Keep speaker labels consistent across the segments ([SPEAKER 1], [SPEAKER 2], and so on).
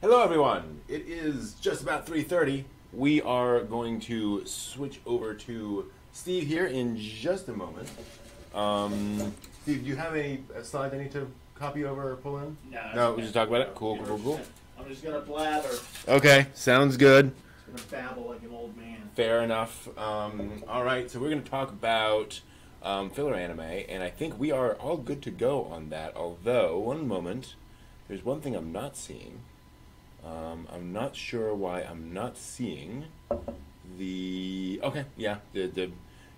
[SPEAKER 1] Hello, everyone. It is just about 3:30. We are going to switch over to Steve here in just a moment. Um, Steve, do you have any slides I need to copy over or pull in?
[SPEAKER 2] No,
[SPEAKER 1] No, we just talk about it. Cool, cool, cool.
[SPEAKER 2] I'm just gonna blather.
[SPEAKER 1] Okay, sounds good.
[SPEAKER 2] Just gonna babble like an old man.
[SPEAKER 1] Fair enough. Um, all right, so we're going to talk about um, filler anime, and I think we are all good to go on that. Although, one moment, there's one thing I'm not seeing. Um, I'm not sure why I'm not seeing the. Okay, yeah, the the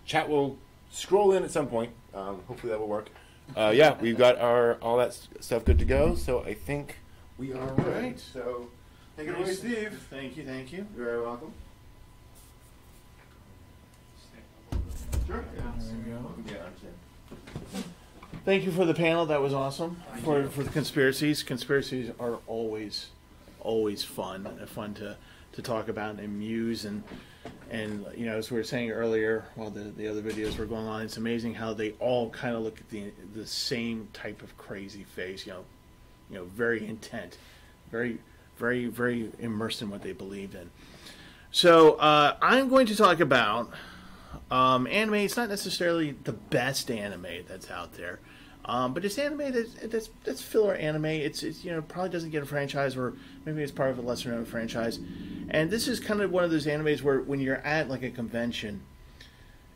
[SPEAKER 1] chat will scroll in at some point. Um, hopefully that will work. Uh, yeah, we've got our all that stuff good to go. So I think we are right.
[SPEAKER 2] Right.
[SPEAKER 1] So take it away,
[SPEAKER 2] Nice.
[SPEAKER 1] Steve.
[SPEAKER 2] Thank you, thank you.
[SPEAKER 1] You're very welcome. Sure.
[SPEAKER 2] There we go.
[SPEAKER 1] Yeah, understand.
[SPEAKER 2] Thank you for the panel. That was awesome. For for the conspiracies, conspiracies are always, always fun. uh, Fun to to talk about and muse and and you know as we were saying earlier while the the other videos were going on, it's amazing how they all kind of look at the the same type of crazy face. You know, you know, very intent, very very very immersed in what they believed in. So uh, I'm going to talk about um, anime. It's not necessarily the best anime that's out there, um, but it's anime that's, that's filler anime. It's, it's you know probably doesn't get a franchise, or maybe it's part of a lesser known franchise. And this is kind of one of those animes where when you're at like a convention,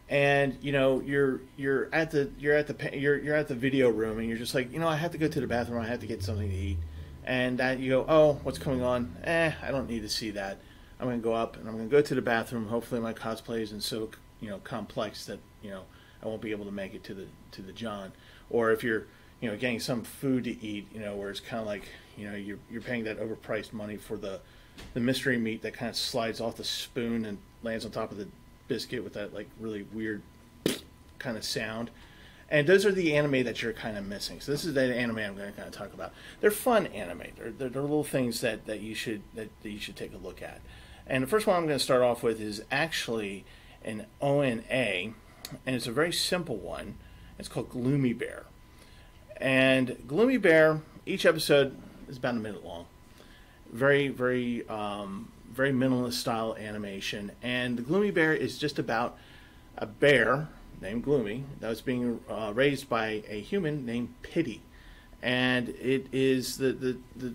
[SPEAKER 2] and you know you're you're at the you're at the you're you're at the video room, and you're just like you know I have to go to the bathroom. I have to get something to eat, and that you go oh what's going on? Eh, I don't need to see that. I'm going to go up and I'm going to go to the bathroom. Hopefully, my cosplay isn't so you know complex that you know I won't be able to make it to the to the John. Or if you're you know getting some food to eat, you know where it's kind of like you know you're you're paying that overpriced money for the the mystery meat that kind of slides off the spoon and lands on top of the biscuit with that like really weird kind of sound. And those are the anime that you're kind of missing. So this is the anime I'm going to kind of talk about. They're fun anime. They're, they're, they're little things that, that you should that, that you should take a look at. And the first one I'm going to start off with is actually an ONA, and it's a very simple one. It's called Gloomy Bear. And Gloomy Bear, each episode is about a minute long. Very, very, um, very minimalist style animation. And the Gloomy Bear is just about a bear named Gloomy that was being uh, raised by a human named Pity. And it is the, the, the,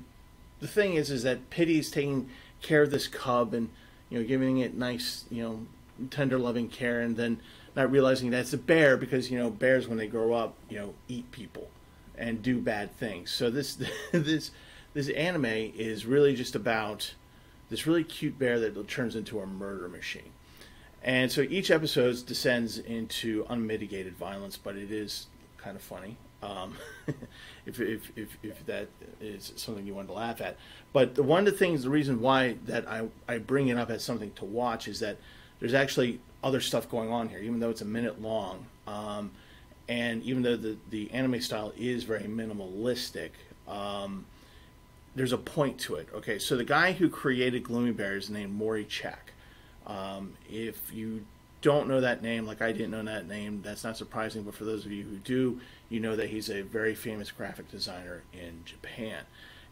[SPEAKER 2] the thing is is that Pity is taking care of this cub and you know giving it nice you know tender loving care and then not realizing that it's a bear because you know bears when they grow up you know eat people and do bad things. So this this this anime is really just about this really cute bear that turns into a murder machine. And so each episode descends into unmitigated violence, but it is kind of funny. Um, if, if, if, if that is something you want to laugh at. But the, one of the things, the reason why that I, I bring it up as something to watch is that there's actually other stuff going on here, even though it's a minute long. Um, and even though the, the anime style is very minimalistic, um, there's a point to it. Okay, so the guy who created Gloomy Bear is named Mori Chack. Um, if you don't know that name, like I didn't know that name, that's not surprising. But for those of you who do, you know that he's a very famous graphic designer in Japan.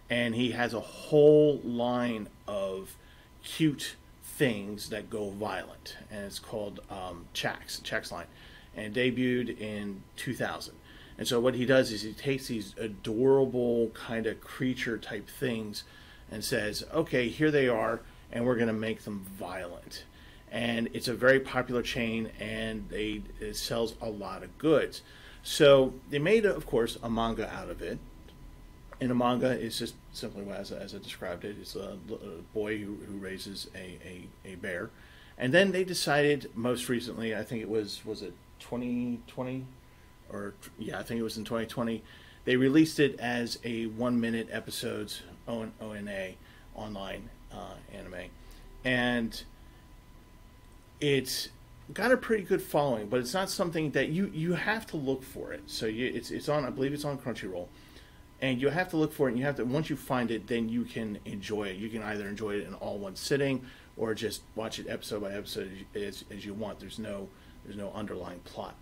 [SPEAKER 2] And he has a whole line of cute things that go violent. And it's called um, Chak's, Chak's line. And debuted in 2000. And so what he does is he takes these adorable kind of creature type things and says, okay, here they are, and we're going to make them violent. And it's a very popular chain, and they it sells a lot of goods. So they made, of course, a manga out of it. And a manga is just simply as, as I described it. It's a, a boy who, who raises a, a, a bear. And then they decided most recently, I think it was, was it 2020? Or, yeah, I think it was in 2020. They released it as a one minute episodes on ONA online uh, anime. And it's got a pretty good following, but it's not something that you you have to look for it. So you, it's it's on I believe it's on Crunchyroll, and you have to look for it. And you have to once you find it, then you can enjoy it. You can either enjoy it in all one sitting or just watch it episode by episode as, as you want. There's no there's no underlying plot.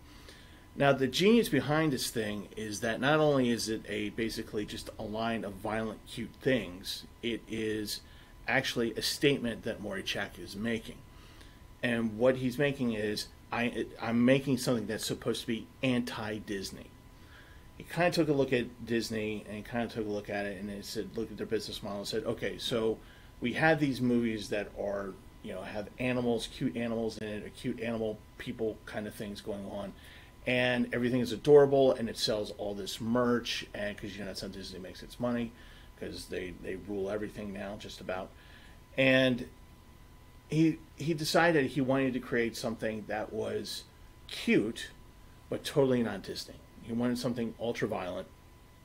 [SPEAKER 2] Now, the genius behind this thing is that not only is it a basically just a line of violent, cute things, it is actually a statement that Mori Chack is making. And what he's making is, I, I'm making something that's supposed to be anti He kind of took a look at Disney and kind of took a look at it and he said, look at their business model and said, okay, so we have these movies that are, you know, have animals, cute animals in it, cute animal people kind of things going on. And everything is adorable and it sells all this merch. And because, you know, that's how Disney makes its money because they, they rule everything now, just about. And he he decided he wanted to create something that was cute, but totally not Disney. He wanted something ultra violent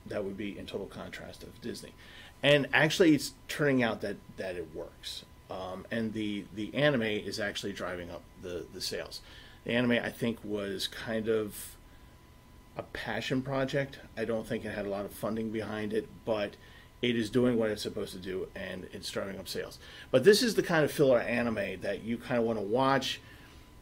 [SPEAKER 2] that would be in total contrast of Disney. And actually, it's turning out that that it works. Um, and the the anime is actually driving up the the sales. The anime, I think, was kind of a passion project. I don't think it had a lot of funding behind it, but it is doing what it's supposed to do and it's driving up sales. But this is the kind of filler anime that you kind of want to watch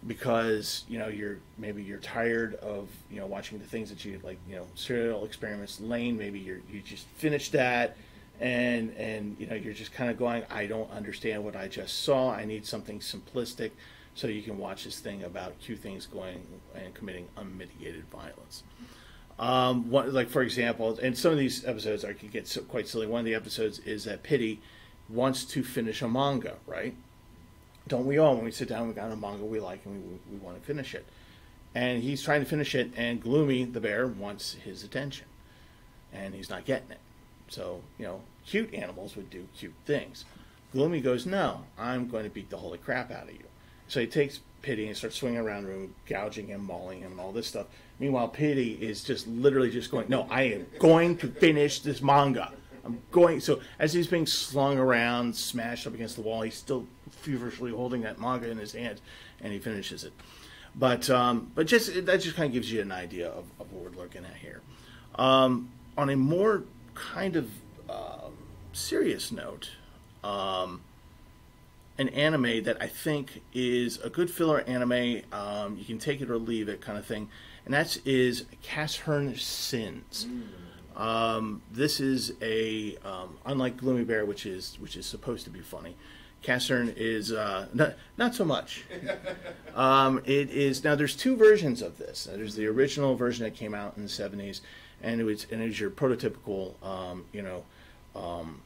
[SPEAKER 2] because you know you're maybe you're tired of you know watching the things that you like you know serial experiments Lain maybe you're you just finished that and and you know you're just kind of going I don't understand what I just saw I need something simplistic so you can watch this thing about cute things going and committing unmitigated violence. Um, what, like for example, and some of these episodes are can get so, quite silly. One of the episodes is that Pity wants to finish a manga, right? Don't we all? When we sit down, we got a manga we like and we, we want to finish it. And he's trying to finish it, and Gloomy the bear wants his attention, and he's not getting it. So you know, cute animals would do cute things. Gloomy goes, "No, I'm going to beat the holy crap out of you." So he takes Pity and starts swinging around the room, gouging him, mauling him, and all this stuff. Meanwhile, Pity is just literally just going, "No, I am going to finish this manga. I'm going." So as he's being slung around, smashed up against the wall, he's still feverishly holding that manga in his hand, and he finishes it. But um, but just that just kind of gives you an idea of, of what we're looking at here. Um, on a more kind of uh, serious note, um, an anime that I think is a good filler anime. Um, you can take it or leave it, kind of thing and that is Casshern Sins. Um, this is a um, unlike Gloomy Bear, which is which is supposed to be funny. Casshern is uh, not not so much. Um, it is now. There's two versions of this. There's the original version that came out in the '70s, and it was and it was your prototypical, um, you know, um,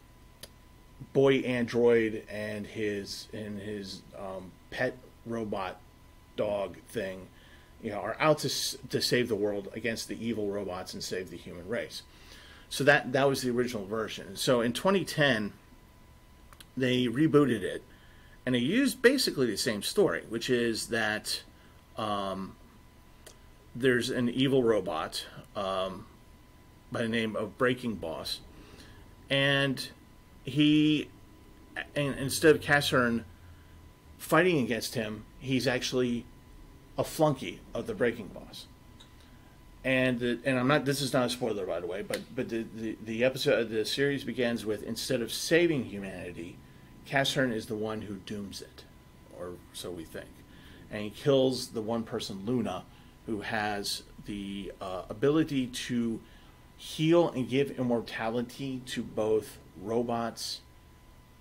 [SPEAKER 2] boy android and his and his um, pet robot dog thing you know, are out to, to save the world against the evil robots and save the human race. So that that was the original version. So in 2010, they rebooted it, and they used basically the same story, which is that um, there's an evil robot um, by the name of Breaking Boss, and he, and instead of Casshern fighting against him, he's actually a flunky of the Breaking Boss. And the, and I'm not. This is not a spoiler, by the way. But but the, the, the episode the series begins with instead of saving humanity, Casshern is the one who dooms it, or so we think, and he kills the one person Luna, who has the uh, ability to heal and give immortality to both robots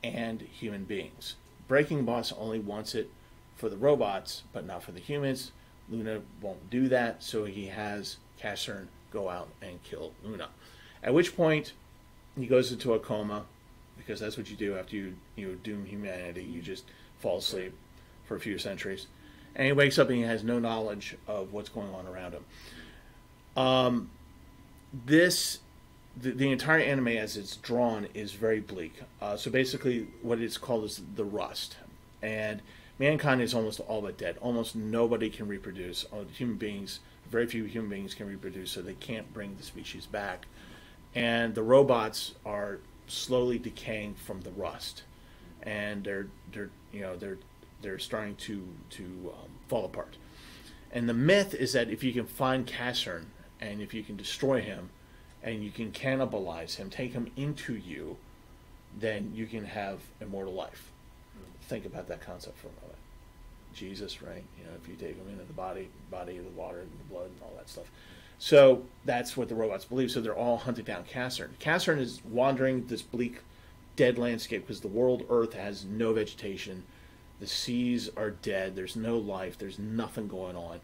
[SPEAKER 2] and human beings. Breaking Boss only wants it for the robots, but not for the humans. Luna won't do that, so he has Casshern go out and kill Luna. At which point, he goes into a coma, because that's what you do after you you doom humanity. You just fall asleep for a few centuries, and he wakes up and he has no knowledge of what's going on around him. Um, this the, the entire anime as it's drawn is very bleak. Uh, so basically, what it's called is the rust, and mankind is almost all but dead. Almost nobody can reproduce. Human beings, very few human beings can reproduce, so they can't bring the species back. And the robots are slowly decaying from the rust, and they're they're you know they're they're starting to to um, fall apart. And the myth is that if you can find Casshern and if you can destroy him, and you can cannibalize him, take him into you, then you can have immortal life think about that concept for a moment. Jesus, right? You know, if you take him into the body, body, of the water, and the blood, and all that stuff. So that's what the robots believe. So they're all hunting down Casshern. Casshern is wandering this bleak, dead landscape because the world Earth has no vegetation. The seas are dead. There's no life. There's nothing going on.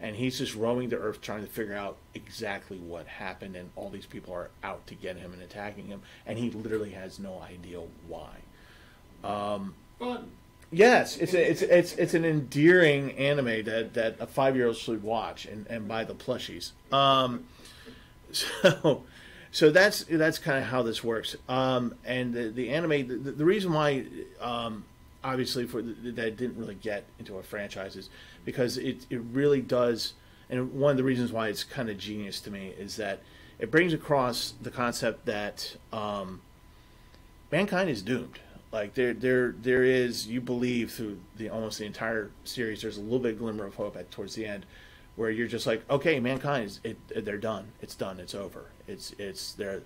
[SPEAKER 2] And he's just roaming the earth trying to figure out exactly what happened. And all these people are out to get him and attacking him. And he literally has no idea why.
[SPEAKER 1] Um, Fun.
[SPEAKER 2] Yes, it's a, it's it's it's an endearing anime that, that a five year old should watch and, and buy the plushies. Um, so so that's that's kind of how this works. Um, and the, the anime the, the reason why um, obviously for the, that didn't really get into a franchise is because it it really does. And one of the reasons why it's kind of genius to me is that it brings across the concept that um, mankind is doomed. Like there, there, there is. You believe through the almost the entire series. There's a little bit of glimmer of hope at towards the end, where you're just like, okay, mankind is it, they're done. It's done. It's over. It's it's there.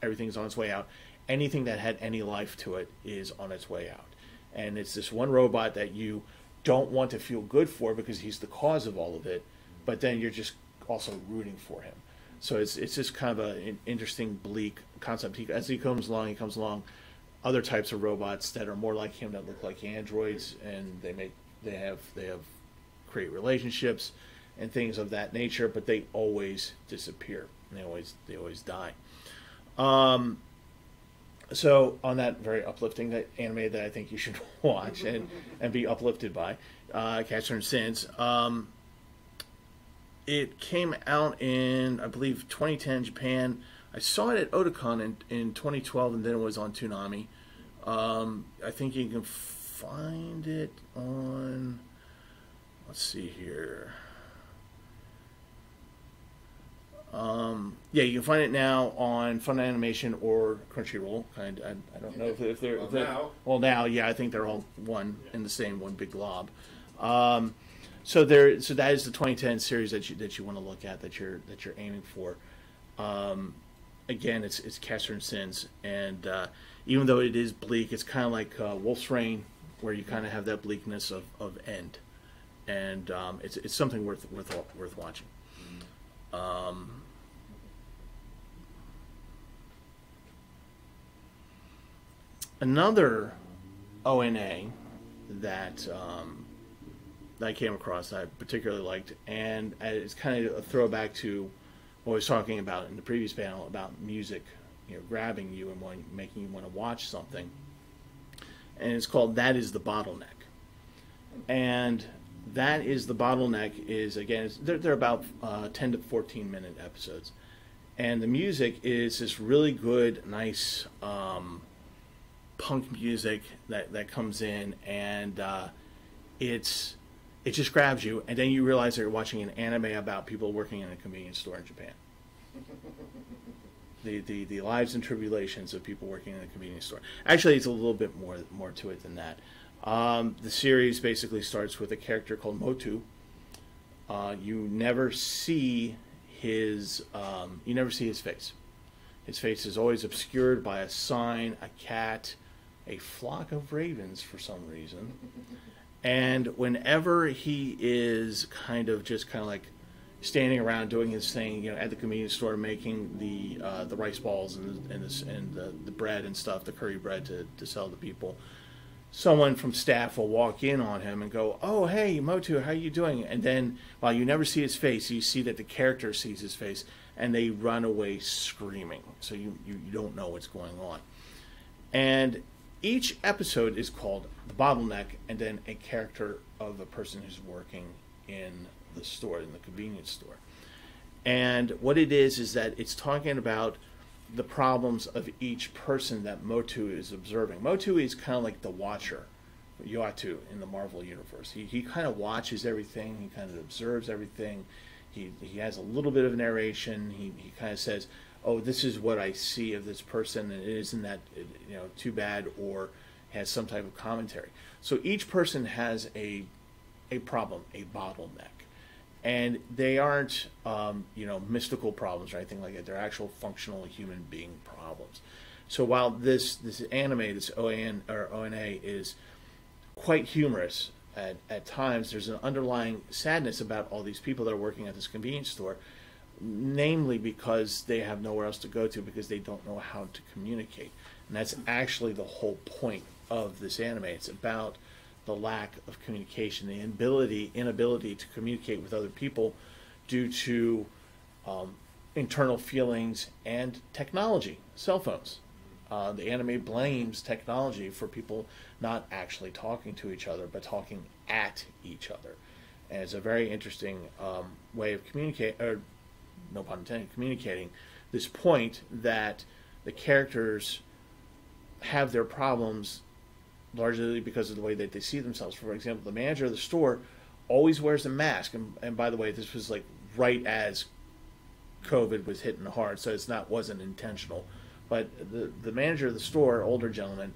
[SPEAKER 2] Everything's on its way out. Anything that had any life to it is on its way out, and it's this one robot that you don't want to feel good for because he's the cause of all of it, but then you're just also rooting for him. So it's it's just kind of a, an interesting, bleak concept. He, as he comes along, he comes along other types of robots that are more like him that look like androids and they make they have they have create relationships and things of that nature but they always disappear. They always they always die. Um so on that very uplifting that anime that I think you should watch and and be uplifted by uh Casshern Sins um it came out in I believe 2010 Japan I saw it at Otakon in, in 2012, and then it was on Toonami. Um, I think you can find it on. Let's see here. Um, yeah, you can find it now on Funimation or Crunchyroll. Kind, I, I don't know if, if they're,
[SPEAKER 1] Well,
[SPEAKER 2] if they're
[SPEAKER 1] now.
[SPEAKER 2] well now. Yeah, I think they're all one in the same one big glob. Um, so there, so that is the 2010 series that you that you want to look at that you're that you're aiming for. Um, again, it's it's Casshern Sins, and uh, even though it is bleak, it's kind of like uh, Wolf's Rain, where you kind of have that bleakness of, of end, and um, it's it's something worth worth worth watching. Um, another ONA that um, that I came across that I particularly liked, and it's kind of a throwback to what I was talking about in the previous panel about music, you know, grabbing you and wanting, making you want to watch something. And it's called "That Is the Bottleneck," and that is the bottleneck. Is again, they're, they're about uh, ten to fourteen minute episodes, and the music is this really good, nice um, punk music that that comes in, and uh, it's it just grabs you, and then you realize that you're watching an anime about people working in a convenience store in Japan. The, the, the lives and tribulations of people working in a convenience store. Actually, it's a little bit more more to it than that. Um, the series basically starts with a character called Motu. Uh, you never see his um, you never see his face. His face is always obscured by a sign, a cat, a flock of ravens for some reason. And whenever he is kind of just kind of like standing around doing his thing, you know, at the convenience store, making the uh, the rice balls and and, the, and the, the bread and stuff, the curry bread to, to sell to people, someone from staff will walk in on him and go, "Oh, hey, Motu, how are you doing?" And then, while you never see his face, you see that the character sees his face, and they run away screaming. So you you, you don't know what's going on. And each episode is called the bottleneck, and then a character of a person who's working in the store, in the convenience store. And what it is is that it's talking about the problems of each person that Motu is observing. Motu is kind of like the watcher, Uatu in the Marvel universe. He, he kind of watches everything. He kind of observes everything. He, he has a little bit of narration. He, he kind of says, "Oh, this is what I see of this person, and isn't that you know too bad," or has some type of commentary. So each person has a a problem, a bottleneck, and they aren't um, you know mystical problems or anything like that. They're actual functional human being problems. So while this this anime, this OAN or ONA is quite humorous, at, at times there's an underlying sadness about all these people that are working at this convenience store, namely because they have nowhere else to go to because they don't know how to communicate. And that's actually the whole point of this anime. It's about the lack of communication, the inability inability to communicate with other people due to um, internal feelings and technology, cell phones. Uh, the anime blames technology for people not actually talking to each other, but talking at each other. And it's a very interesting um, way of communicating, no pun intended, communicating this point that the characters have their problems largely because of the way that they see themselves. For example, the manager of the store always wears a mask, and, and by the way, this was like right as COVID was hitting hard, so it's not wasn't intentional. But the the manager of the store, older gentleman,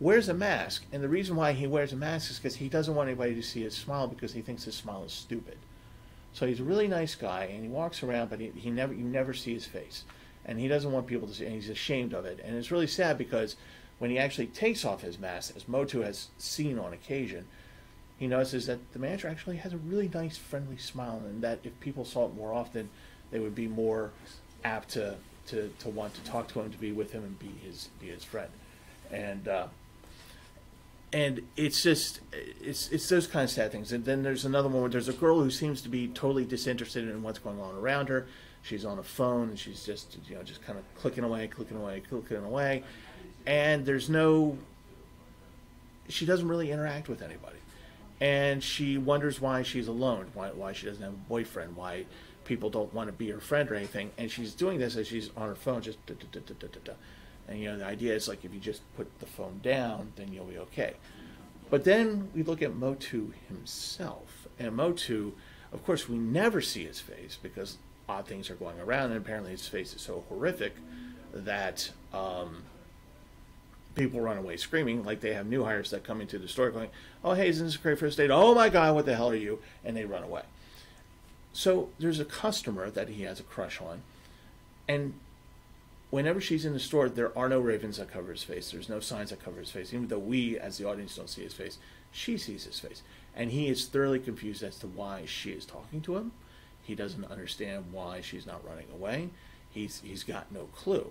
[SPEAKER 2] wears a mask, and the reason why he wears a mask is because he doesn't want anybody to see his smile because he thinks his smile is stupid. So he's a really nice guy, and he walks around, but he, he never you never see his face, and he doesn't want people to see, and he's ashamed of it, and it's really sad because when he actually takes off his mask, as Motu has seen on occasion, he notices that the manager actually has a really nice, friendly smile, and that if people saw it more often, they would be more apt to, to, to want to talk to him, to be with him, and be his be his friend. And uh, and it's just it's it's those kind of sad things. And then there's another one where there's a girl who seems to be totally disinterested in what's going on around her. She's on a phone and she's just you know just kind of clicking away, clicking away, clicking away, and there's no. She doesn't really interact with anybody, and she wonders why she's alone, why why she doesn't have a boyfriend, why people don't want to be her friend or anything. And she's doing this as she's on her phone, just da, da, da. And you know, the idea is like if you just put the phone down, then you'll be okay. But then we look at Motu himself, and Motu, of course, we never see his face because odd things are going around, and apparently his face is so horrific that um, people run away screaming. Like they have new hires that come into the store going, "Oh, hey, isn't this great first date? Oh my God, what the hell are you?" And they run away. So there's a customer that he has a crush on, and whenever she's in the store, there are no ravens that cover his face. There's no signs that cover his face. Even though we, as the audience, don't see his face, she sees his face. And he is thoroughly confused as to why she is talking to him. He doesn't understand why she's not running away. He's, he's got no clue.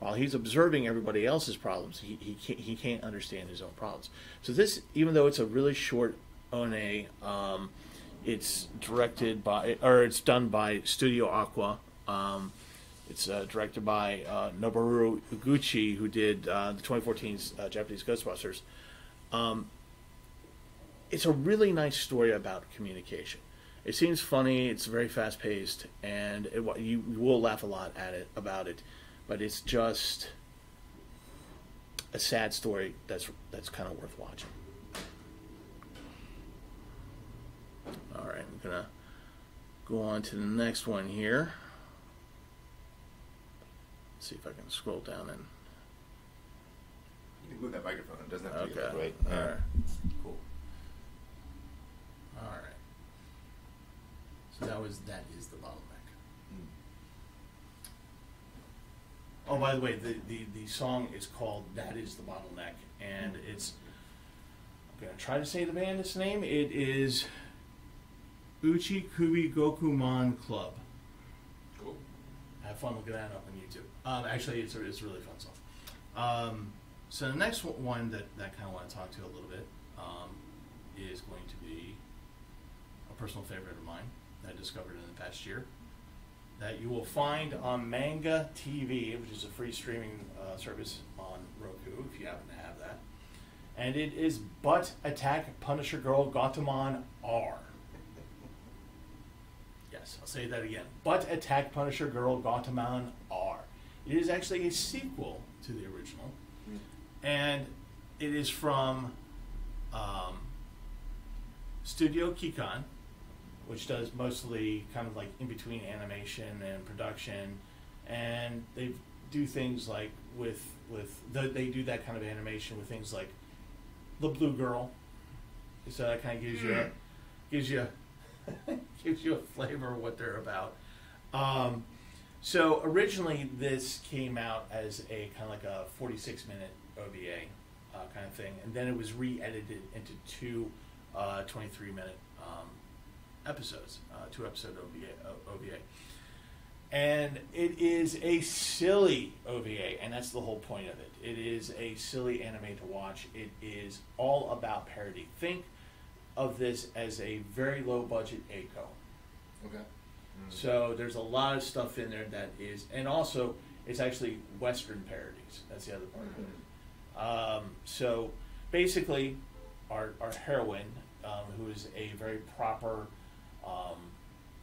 [SPEAKER 2] While he's observing everybody else's problems, he, he, can't, he can't understand his own problems. So, this, even though it's a really short ONA, um, it's directed by, or it's done by Studio Aqua. Um, it's uh, directed by uh, Noboru Iguchi, who did uh, the 2014 uh, Japanese Ghostbusters. Um, it's a really nice story about communication. It seems funny. It's very fast paced, and it, you, you will laugh a lot at it about it. But it's just a sad story that's that's kind of worth watching. All right, I'm gonna go on to the next one here. Let's see if I can scroll down and.
[SPEAKER 1] You can move that microphone. It doesn't have to
[SPEAKER 2] Okay.
[SPEAKER 1] be right.
[SPEAKER 2] All right.
[SPEAKER 1] Cool.
[SPEAKER 2] All right. So that was that is the bottleneck. Hmm. Oh, by the way, the, the, the song is called "That Is the Bottleneck," and hmm. it's. I'm gonna try to say the band's name. It is Uchi Kubi Gokumon Club. Have fun looking that up on YouTube. Um, actually, it's a, it's a really fun song. Um, so the next one- that, that I kind of want to talk to a little bit um, is going to be a personal favorite of mine that I discovered in the past year that you will find on Manga TV, which is a free streaming uh, service on Roku if you happen to have that. And it is Butt Attack Punisher Girl Gautaman R. Yes, I'll say that again. Butt Attack Punisher Girl Gautaman R. It is actually a sequel to the original, and it is from um, Studio Kikan, which does mostly kind of like in between animation and production, and they do things like with with the, they do that kind of animation with things like the Blue Girl, so that kind of gives you a, gives you gives you a flavor of what they're about. Um, so originally, this came out as a kind of like a 46 minute OVA uh, kind of thing, and then it was re-edited into two uh, 23 minute um, episodes, uh, two episode OVA, OVA. And it is a silly OVA, and that's the whole point of it. It is a silly anime to watch. It is all about parody. Think of this as a very low budget ACO.
[SPEAKER 1] Okay.
[SPEAKER 2] So there's a lot of stuff in there that is, and also it's actually Western parodies. That's the other part of it. Um, so basically, our, our heroine, um, who is a very proper um,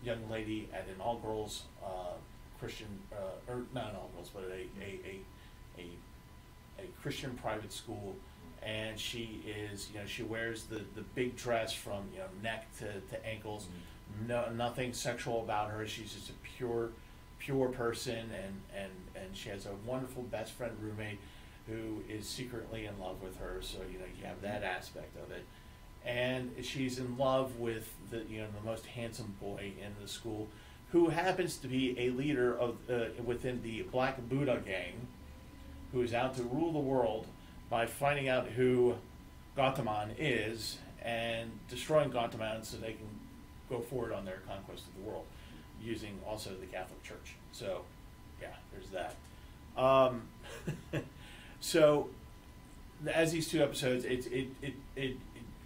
[SPEAKER 2] young lady at an all girls uh, Christian, uh, or not an all girls, but a, a, a, a, a Christian private school. And she is, you know, she wears the, the big dress from, you know, neck to, to ankles. No, nothing sexual about her. She's just a pure, pure person, and, and, and she has a wonderful best friend roommate who is secretly in love with her. So you know you have that aspect of it, and she's in love with the you know the most handsome boy in the school, who happens to be a leader of uh, within the Black Buddha gang, who is out to rule the world by finding out who Gautaman is and destroying Gautaman so they can go forward on their conquest of the world using also the Catholic Church. So, yeah, there's that. Um, so, as these two episodes, it, it, it, it,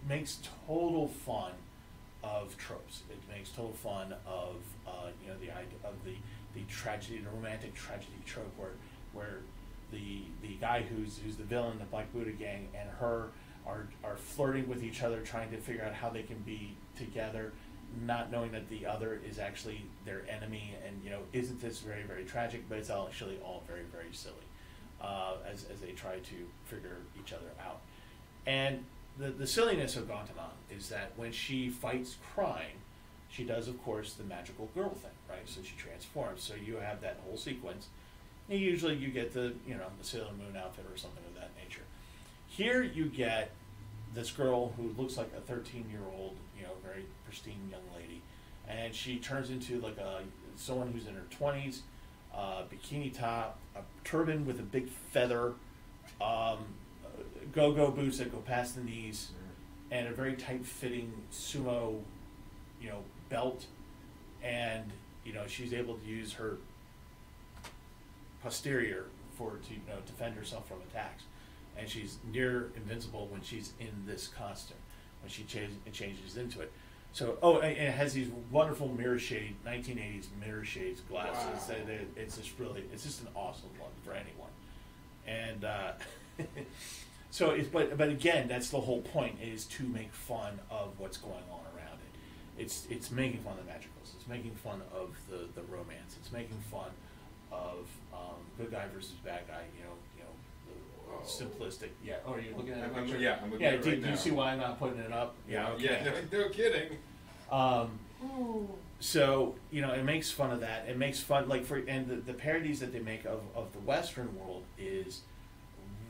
[SPEAKER 2] makes total fun of tropes. It makes total fun of uh, you know the idea of the, the tragedy, the romantic tragedy trope, where where the the guy who's who's the villain, the Black Buddha gang, and her are are flirting with each other, trying to figure out how they can be together, not knowing that the other is actually their enemy. And you know, isn't this very very tragic? But it's actually all very very silly uh, as as they try to figure each other out. And the, the silliness of Gautaman is that when she fights crime, she does, of course, the magical girl thing, right? So she transforms. So you have that whole sequence. And usually you get the, you know, the Sailor Moon outfit or something of that nature. Here you get this girl who looks like a 13 year old, you know, very pristine young lady. And she turns into like a someone who's in her 20s, uh, bikini top, a turban with a big feather, um, go-go boots that go past the knees, and a very tight-fitting sumo, you know, belt, and you know she's able to use her posterior for to you know defend herself from attacks, and she's near invincible when she's in this costume when she changes changes into it. So oh, and it has these wonderful mirror shade 1980s mirror shades glasses.
[SPEAKER 1] Wow.
[SPEAKER 2] That it, it's just really it's just an awesome look for anyone, and. Uh, So, it's, but but again, that's the whole point is to make fun of what's going on around it. It's it's making fun of the magicals. It's making fun of the, the romance. It's making fun of um, good guy versus bad guy. You know, you know, the simplistic. Yeah. Oh, you're looking at
[SPEAKER 1] I'm-
[SPEAKER 2] a
[SPEAKER 1] I'm-
[SPEAKER 2] picture.
[SPEAKER 1] yeah, I'm looking
[SPEAKER 2] yeah.
[SPEAKER 1] at it
[SPEAKER 2] do,
[SPEAKER 1] right
[SPEAKER 2] do you see why I'm not putting it up?
[SPEAKER 1] Yeah,
[SPEAKER 2] Okay.
[SPEAKER 1] yeah, no, no kidding.
[SPEAKER 2] Um, so you know, it makes fun of that. It makes fun like for and the, the parodies that they make of, of the Western world is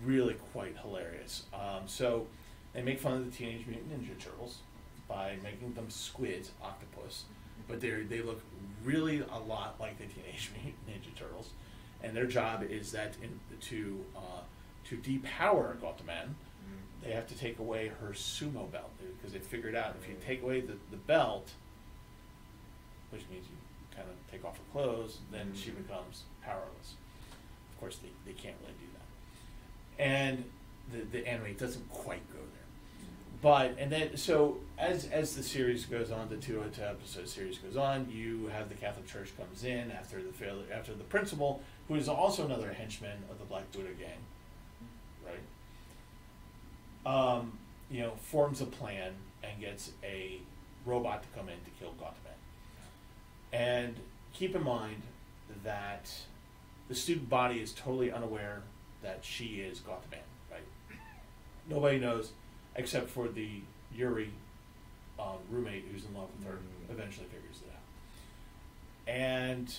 [SPEAKER 2] really quite hilarious. Um, so they make fun of the Teenage Mutant Ninja Turtles by making them squids, octopus, but they they look really a lot like the Teenage Mutant Ninja Turtles, and their job is that in, to uh, to depower Gautaman, they have to take away her sumo belt because they figured out if you take away the, the belt, which means you kind of take off her clothes, then she becomes powerless. Of course, they, they can't really do that. And the, the anime doesn't quite go there. But, and then, so as, as the series goes on, the two, episode series goes on, you have the Catholic Church comes in after the failure, after the principal, who is also another henchman of the Black Buddha gang, right? um, you know, forms a plan and gets a robot to come in to kill Gautaman. And keep in mind that the student body is totally unaware that she is Gautaman, right? Nobody knows except for the Yuri um, roommate who's in love with her.
[SPEAKER 1] Mhm.
[SPEAKER 2] Eventually figures it out. And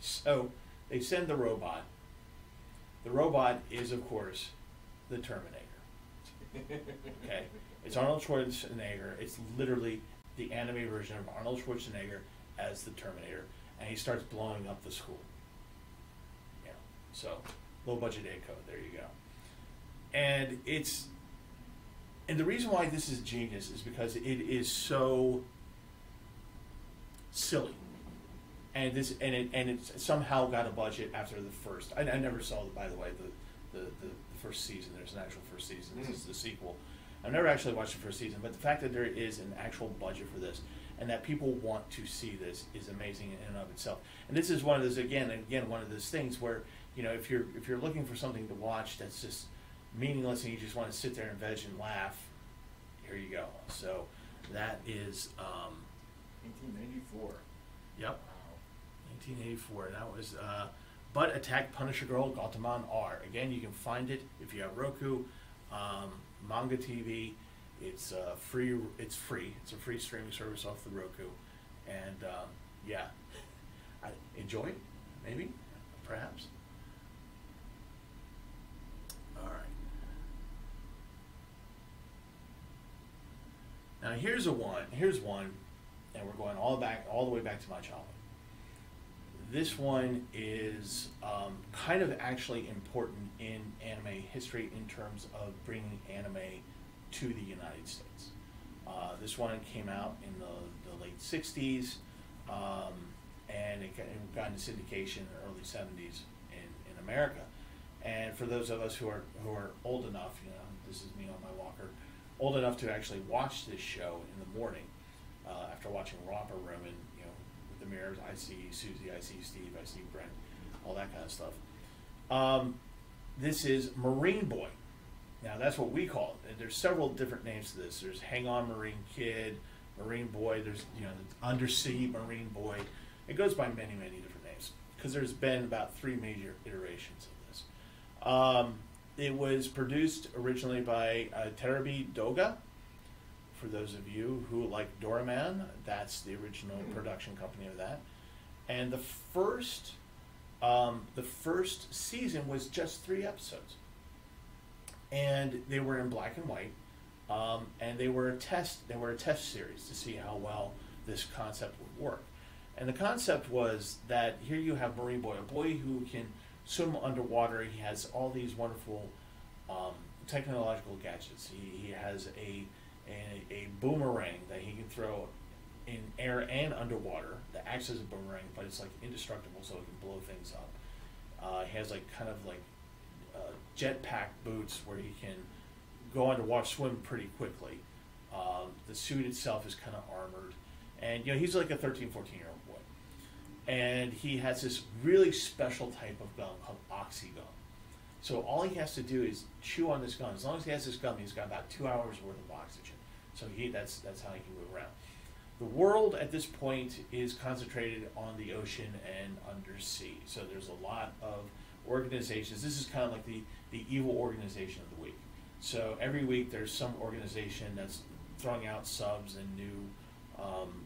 [SPEAKER 2] so they send the robot. The robot is, of course, the Terminator. Okay, it's Arnold Schwarzenegger. It's literally the anime version of Arnold Schwarzenegger as the Terminator, and he starts blowing up the school. Yeah, so low budget A code. There you go. And it's and the reason why this is genius is because it is so silly, and this and it and it somehow got a budget after the first. I, I never saw, the by the way, the, the the the first season. There's an actual first season. This is mm. the sequel. I've never actually watched the first season, but the fact that there is an actual budget for this and that people want to see this is amazing in and of itself. And this is one of those again, again, one of those things where you know if you're if you're looking for something to watch that's just meaningless and you just want to sit there and veg and laugh, here you go. So that is, um,
[SPEAKER 3] 1894.
[SPEAKER 2] yep,
[SPEAKER 3] Wow.
[SPEAKER 2] 1984. That was uh, Butt Attack Punisher Girl Gautaman R. Again, you can find it if you have Roku, um, Manga TV. It's uh, free. It's free. It's a free streaming service off the Roku, and um, yeah, I enjoy. Maybe, perhaps. All right. Now here's a one. Here's one, and we're going all back, all the way back to my childhood. This one is um, kind of actually important in anime history in terms of bringing anime to the United States. Uh, this one came out in the, the late '60s, um, and it got, it got into syndication in the early '70s in, in America. And for those of us who are who are old enough, you know, this is me on my walker, old enough to actually watch this show in the morning uh, after watching Romper Room and you know the mirrors, I see Susie, I see Steve, I see Brent, all that kind of stuff. Um, this is Marine Boy. Now that's what we call it. There's several different names to this. There's Hang On Marine Kid, Marine Boy. There's you know Undersea Marine Boy. It goes by many many different names because there's been about three major iterations of this. Um, it was produced originally by uh, Terebi Doga. For those of you who like Doraemon, that's the original
[SPEAKER 3] Mm.
[SPEAKER 2] production company of that. And the first, um, the first season was just three episodes, and they were in black and white, um, and they were a test. They were a test series to see how well this concept would work. And the concept was that here you have Marine Boy, a boy who can swim underwater. He has all these wonderful um, technological gadgets. He, he has a, a a boomerang that he can throw in air and underwater that acts as a boomerang, but it's like indestructible, so it can blow things up. Uh, he has like kind of like uh, jetpack boots where he can go underwater, swim pretty quickly. Um, the suit itself is kind of armored, and you know he's like a 13, 14 year old and he has this really special type of gum called oxy gum. So all he has to do is chew on this gum. As long as he has this gum, he's got about two hours worth of oxygen. So he that's that's how he can move around. The world at this point is concentrated on the ocean and undersea. So there's a lot of organizations. This is kind of like the, the evil organization of the week. So every week there's some organization that's throwing out subs and new, um,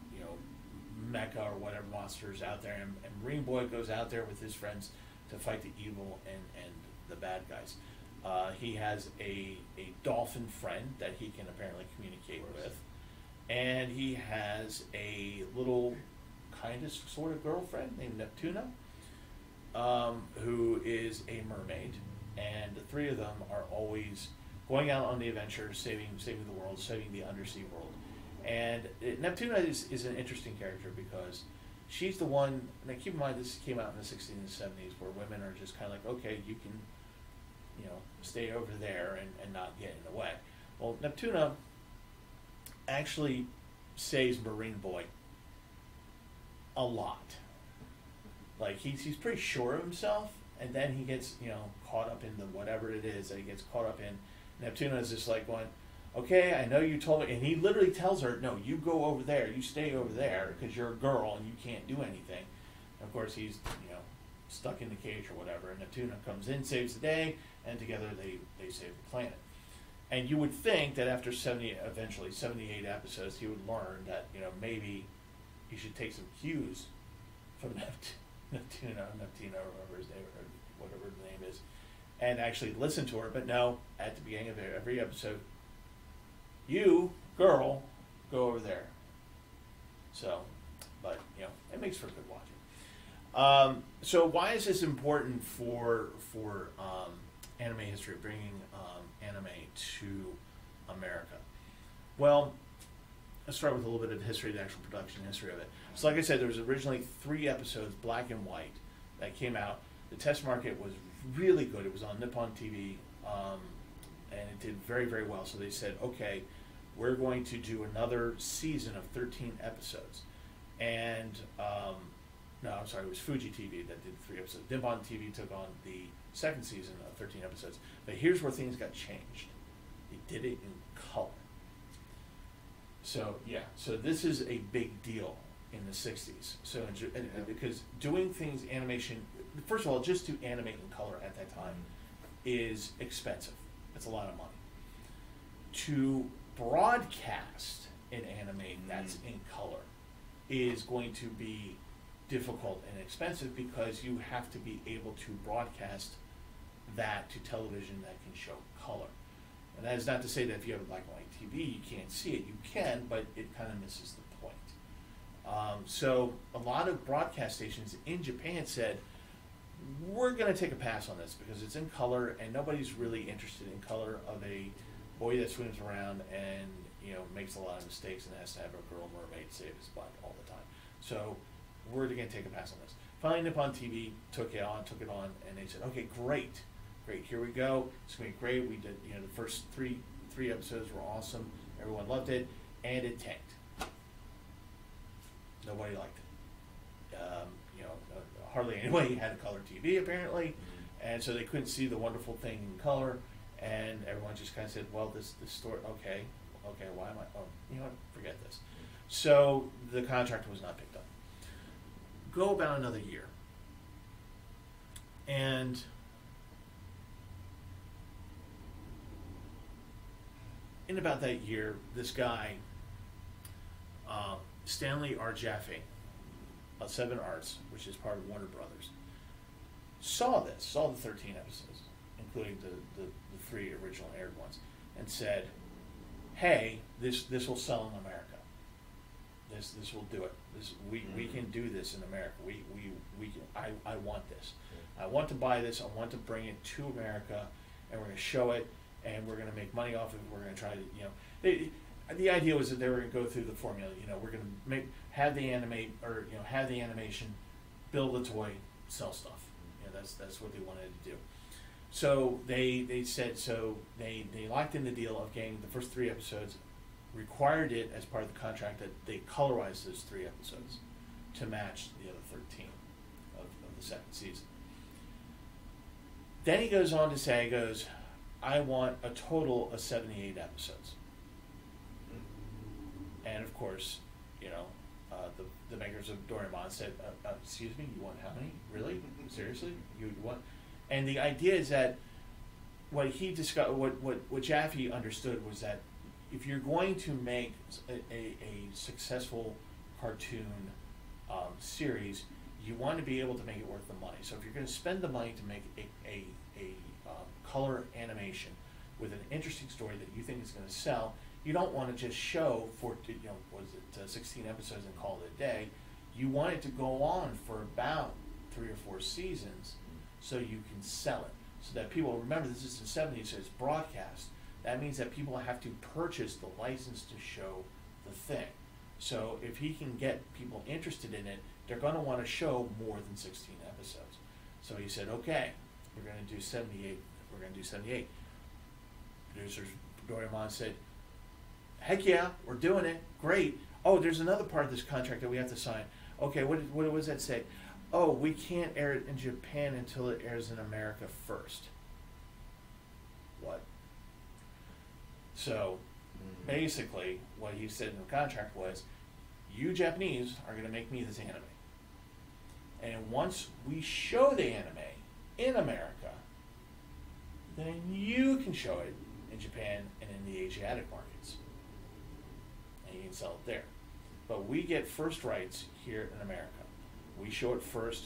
[SPEAKER 2] mecha or whatever monsters out there. And, and Marine Boy goes out there with his friends to fight the evil and, and the bad guys. Uh, he has a, a dolphin friend that he can apparently communicate with and he has a little kind of sort of girlfriend named Neptuna, um, who is a mermaid, and the three of them are always going out on the adventure, saving saving the world, saving the undersea world. And it, Neptuna is, is an interesting character because she's the one. Now keep in mind this came out in the 60s and 70s, where women are just kind of like, okay, you can, you know, stay over there and, and not get in the way. Well, Neptuna actually saves Marine Boy a lot. Like he's he's pretty sure of himself, and then he gets you know caught up in the whatever it is that he gets caught up in. Neptuna is just like going, okay, I know you told me, and he literally tells her, no, you go over there, you stay over there because you're a girl and you can't do anything. And of course, he's you know stuck in the cage or whatever, and Neptuna comes in, saves the day, and together they they save the planet. And you would think that after 70, eventually 78 episodes, he would learn that, you know, maybe he should take some cues from Nept- Neptuna, Neptuna, or whatever his name, or whatever the name is, and actually listen to her. But no, at the beginning of every episode, you, girl, go over there. So, but, you know, it makes for good watching. Um, so why is this important for, for, um, anime history, bringing um, anime to America. Well, let's start with a little bit of history, the actual production history of it. So, like I said, there was originally three episodes, black and white, that came out. The test market was really good. It was on Nippon TV, um, and it did very, very well. So they said, okay, we're going to do another season of 13 episodes. And um, no, I'm sorry, it was Fuji TV that did three episodes. Nippon TV took on the second season of 13 episodes. But here's where things got changed. They did it in color. So yeah, so this is a big deal in the '60s. So and- and because doing things animation, first of all, just to animate in color at that time is expensive. It's a lot of money. To broadcast an anime that's in color is going to be difficult and expensive because you have to be able to broadcast that to television that can show color. And that is not to say that if you have a black and white TV, you can't see it. You can, but it kind of misses the point. Um, so a lot of broadcast stations in Japan said, we're going to take a pass on this because it's in color and nobody's really interested in color of a boy that swims around and you know makes a lot of mistakes and has to have a girl mermaid save his butt all the time. So we're going to take a pass on this. Finally, Nippon TV took it on, took it on, and they said, okay, great, great, here we go. It's going to be great. We did, you know, the first three three episodes were awesome. Everyone loved it, and it tanked. Nobody liked it. Um, hardly anybody had a color TV apparently, and so they couldn't see the wonderful thing in color. And everyone just kind of said, "Well, this this story, okay, okay, why am I? Oh, you know what? Forget this." So the contract was not picked up. Go about another year, and in about that year, this guy, uh, Stanley R. Jaffe, of Seven Arts, which is part of Warner Brothers, saw this, saw the 13 episodes, including the, the, the three original aired ones, and said, hey, this, this will sell in America. This, this will do it. This, we, we mm. can do this in America. We, we, we can, I, I want this. I want to buy this. I want to bring it to America, and we're going to show it, and we're going to make money off of it. We're going to try to, you know, they, the idea was that they were going to go through the formula. You know, we're going to make have the animate or you know have the animation, build the toy, sell stuff. You know, that's that's what they wanted to do. So they they said so they they locked in the deal of getting the first three episodes, required it as part of the contract that they colorize those three episodes to match the other thirteen of, of the second season. Then he goes on to say, he goes, I want a total of 78 episodes. And of course, you know, uh, the, the makers of Doraemon said, uh, uh, excuse me, you want how many? Really? Seriously? You want? And the idea is that what he discussed, what, what, what Jaffe understood was that if you're going to make a, a, a successful cartoon um, series, you want to be able to make it worth the money. So if you're going to spend the money to make a, a, a um, color animation with an interesting story that you think is going to sell, you don't want to just show for you know was it uh, 16 episodes and call it a day. You want it to go on for about three or four seasons, so you can sell it. So that people remember this is the 70s, so it's broadcast. That means that people have to purchase the license to show the thing. So if he can get people interested in it, they're going to want to show more than 16 episodes. So he said, okay, we're going to do 78. We're going to do 78. Producers Doraemon said, heck yeah, we're doing it. Great. Oh, there's another part of this contract that we have to sign. Okay, what, what does that say? Oh, we can't air it in Japan until it airs in America first. What? So, mm-hmm. basically, what he said in the contract was, you Japanese are going to make me this anime. And once we show the anime in America, then you can show it in Japan and in the Asiatic markets. And you can sell it there. But we get first rights here in America. We show it first.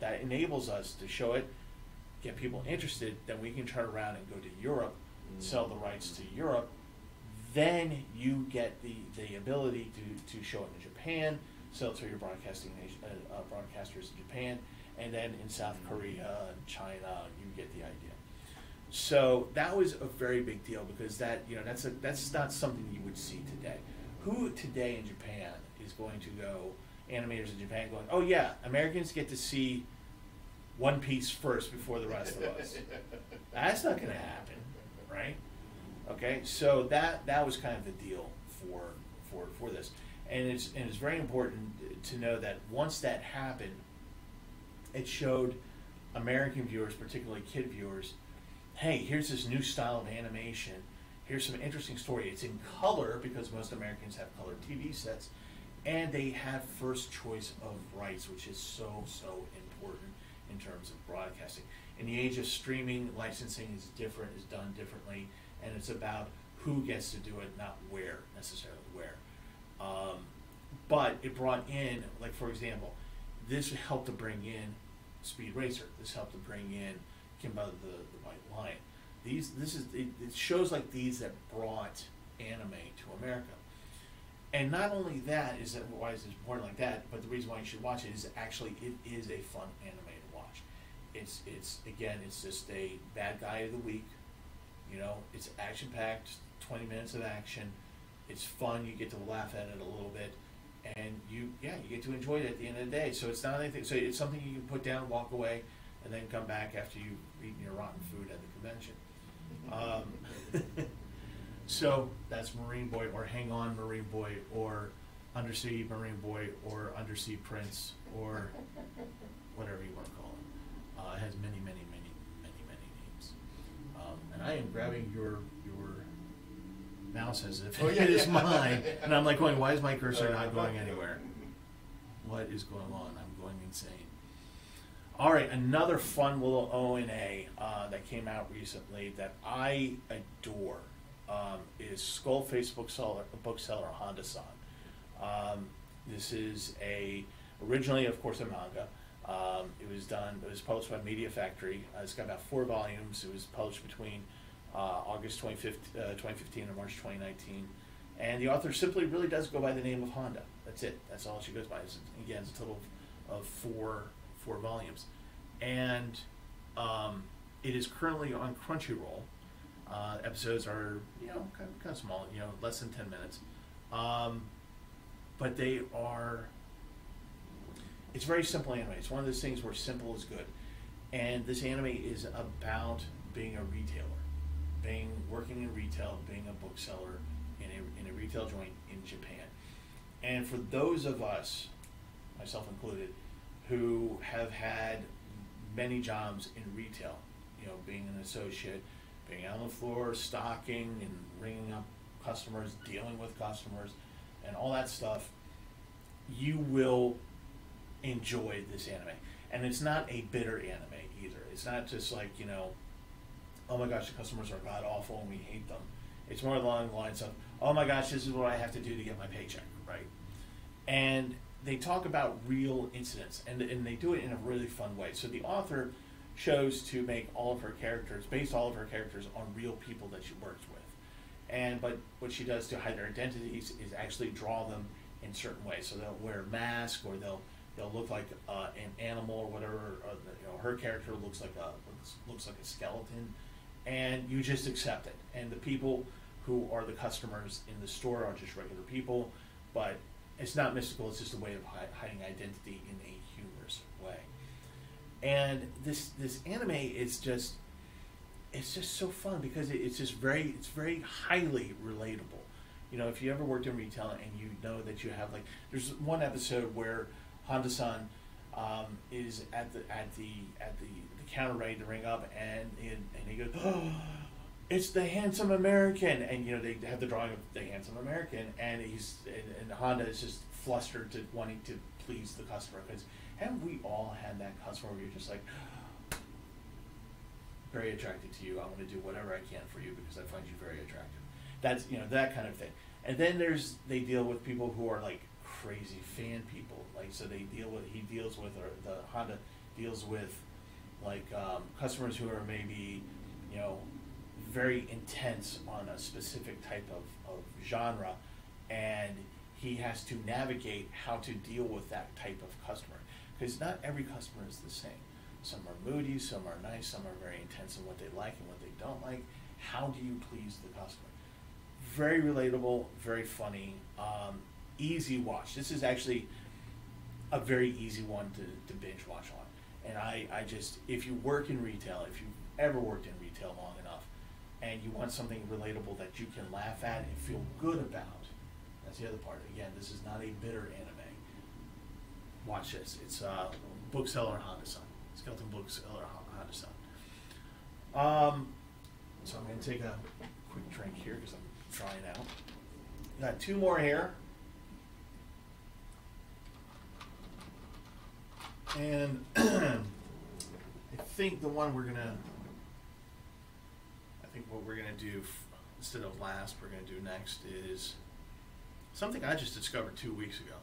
[SPEAKER 2] That enables us to show it, get people interested, then we can turn around and go to Europe, sell the rights to Europe. Then you get the, the ability to, to show it in Japan, sell it to your broadcasting uh, uh, broadcasters in Japan, and then in South Korea and China, you get the idea. So that was a very big deal because that you know that's a that's not something you would see today. Who today in Japan is going to go animators in Japan going, oh yeah, Americans get to see One Piece first before the rest of us. That's not going to happen, right? Okay, so that that was kind of the deal for for for this, and it's and it's very important to know that once that happened, it showed American viewers, particularly kid viewers, hey, here's this new style of animation. Here's some interesting story. It's in color because most Americans have color TV sets, and they have first choice of rights, which is so so important in terms of broadcasting. In the age of streaming, licensing is different, is done differently, and it's about who gets to do it, not where necessarily where. Um, but it brought in, like for example, this helped to bring in Speed Racer. This helped to bring in Kimba the, the White Lion. These this is it, it shows like these that brought anime to America. And not only that is that why is it important like that, but the reason why you should watch it is actually it is a fun anime to watch. It's it's again it's just a bad guy of the week. You know, it's action packed, twenty minutes of action. It's fun. You get to laugh at it a little bit, and you yeah you get to enjoy it at the end of the day. So it's not anything. So it's something you can put down, walk away, and then come back after you've eaten your rotten food at the convention. Um, so that's Marine Boy, or Hang On Marine Boy, or Undersea Marine Boy, or Undersea Prince, or whatever you want to call it. Uh, it has many, many, many, many, many names. Um, and I am grabbing your your mouse as if
[SPEAKER 1] Oh, yeah,
[SPEAKER 2] it is
[SPEAKER 1] yeah.
[SPEAKER 2] mine, and I'm like going, why is my cursor not going anywhere? What is going on? I'm going insane. All right, another fun little O and A uh, that came out recently that I adore um, is Skullface bookseller, bookseller Honda San. Um, this is a originally, of course, a manga. Um, it was done. It was published by Media Factory. Uh, it's got about four volumes. It was published between uh, August 25th, uh, 2015 and March 2019. And the author simply really does go by the name of Honda. That's it. That's all she goes by. It's, again, it's a total of four four volumes, and um, it is currently on Crunchyroll. Uh, episodes are you know kind of, kind of small, you know, less than ten minutes, um, but they are. It's very simple anime. It's one of those things where simple is good, and this anime is about being a retailer, being working in retail, being a bookseller in a in a retail joint in Japan, and for those of us, myself included, who have had many jobs in retail, you know, being an associate, being on the floor, stocking and ringing up customers, dealing with customers, and all that stuff, you will enjoy this anime. And it's not a bitter anime either. It's not just like, you know, oh my gosh, the customers are god awful and we hate them. It's more along the lines of, oh my gosh, this is what I have to do to get my paycheck, right? And they talk about real incidents and, and they do it in a really fun way. So the author chose to make all of her characters, based all of her characters on real people that she works with. And but what she does to hide their identities is actually draw them in certain ways. So they'll wear a mask or they'll they'll look like uh, an animal or whatever. Or the, you know, her character looks like a looks, looks like a skeleton, and you just accept it. And the people who are the customers in the store are just regular people, but it's not mystical. It's just a way of hi- hiding identity in a humorous way. And this this anime is just it's just so fun because it, it's just very it's very highly relatable. You know, if you ever worked in retail and you know that you have like there's one episode where Honda-san um, is at the at the at the, the counter ready to ring up and and, and he goes, oh, it's the handsome American, and you know they have the drawing of the handsome American, and he's and, and Honda is just flustered to wanting to please the customer because haven't we all had that customer where you're just like very attracted to you. I want to do whatever I can for you because I find you very attractive. That's you know that kind of thing. And then there's they deal with people who are like crazy fan people. Like so they deal with he deals with or the Honda deals with like um, customers who are maybe you know very intense on a specific type of, of genre and he has to navigate how to deal with that type of customer because not every customer is the same some are moody, some are nice, some are very intense in what they like and what they don't like. How do you please the customer? Very relatable, very funny, um, easy watch. This is actually a very easy one to, to binge watch on. And I, I just, if you work in retail, if you've ever worked in retail long enough, and you want something relatable that you can laugh at and feel good about, that's the other part. Again, this is not a bitter anime. Watch this. It's uh, bookseller Honda-san. Skeleton bookseller Honda-san. Um, so I'm going to take a quick drink here because I'm trying out. Got two more here. And I think the one we're gonna, I think what we're gonna do f- instead of last, we're gonna do next is something I just discovered two weeks ago.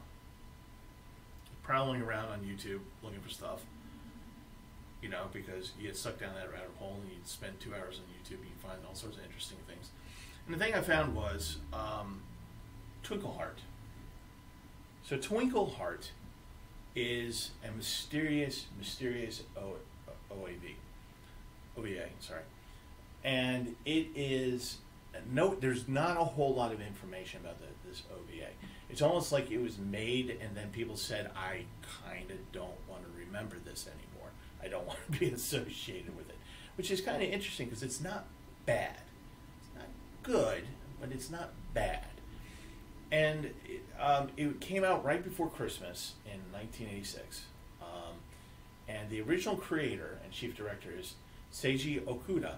[SPEAKER 2] Prowling around on YouTube looking for stuff, you know, because you get sucked down that rabbit hole and you spend two hours on YouTube and you find all sorts of interesting things. And the thing I found was um, Twinkle Heart. So Twinkle Heart is a mysterious, mysterious o- OAV, sorry, and it is no. There's not a whole lot of information about the, this OVA. It's almost like it was made, and then people said, "I kind of don't want to remember this anymore. I don't want to be associated with it," which is kind of interesting because it's not bad. It's not good, but it's not bad and it, um, it came out right before Christmas in 1986. Um, and the original creator and chief director is Seiji Okuda,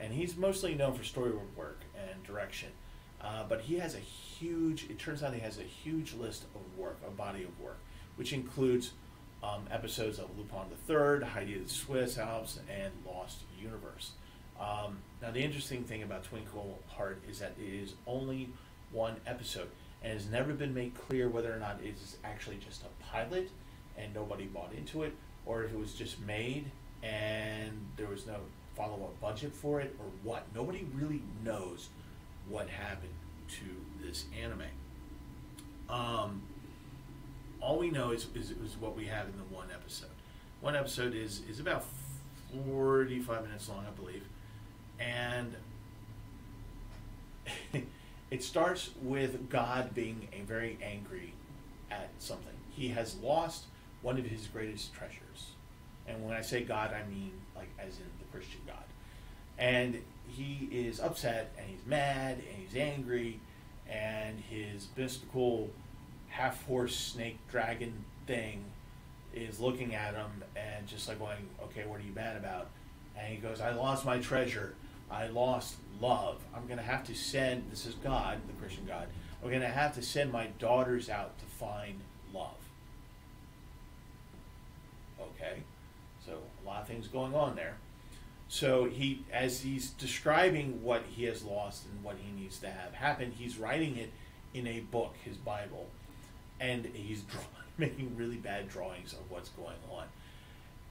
[SPEAKER 2] and he's mostly known for storyboard work and direction. Uh, but he has a huge. It turns out he has a huge list of work, a body of work, which includes um, episodes of Lupin the Third, Heidi the Swiss Alps, and Lost Universe. Um, now, the interesting thing about Twinkle Heart is that it is only one episode and has never been made clear whether or not it is actually just a pilot and nobody bought into it, or if it was just made and there was no follow up budget for it, or what. Nobody really knows what happened to this anime. Um, all we know is, is, is what we have in the one episode. One episode is, is about 45 minutes long, I believe. And it starts with God being a very angry at something. He has lost one of his greatest treasures. And when I say God, I mean like as in the Christian God. And he is upset and he's mad and he's angry and his mystical half horse snake dragon thing is looking at him and just like going, Okay, what are you mad about? And he goes, I lost my treasure. I lost love. I'm going to have to send, this is God, the Christian God, I'm going to have to send my daughters out to find love. Okay? Lot of things going on there. So, he, as he's describing what he has lost and what he needs to have happen, he's writing it in a book, his Bible, and he's drawing, making really bad drawings of what's going on.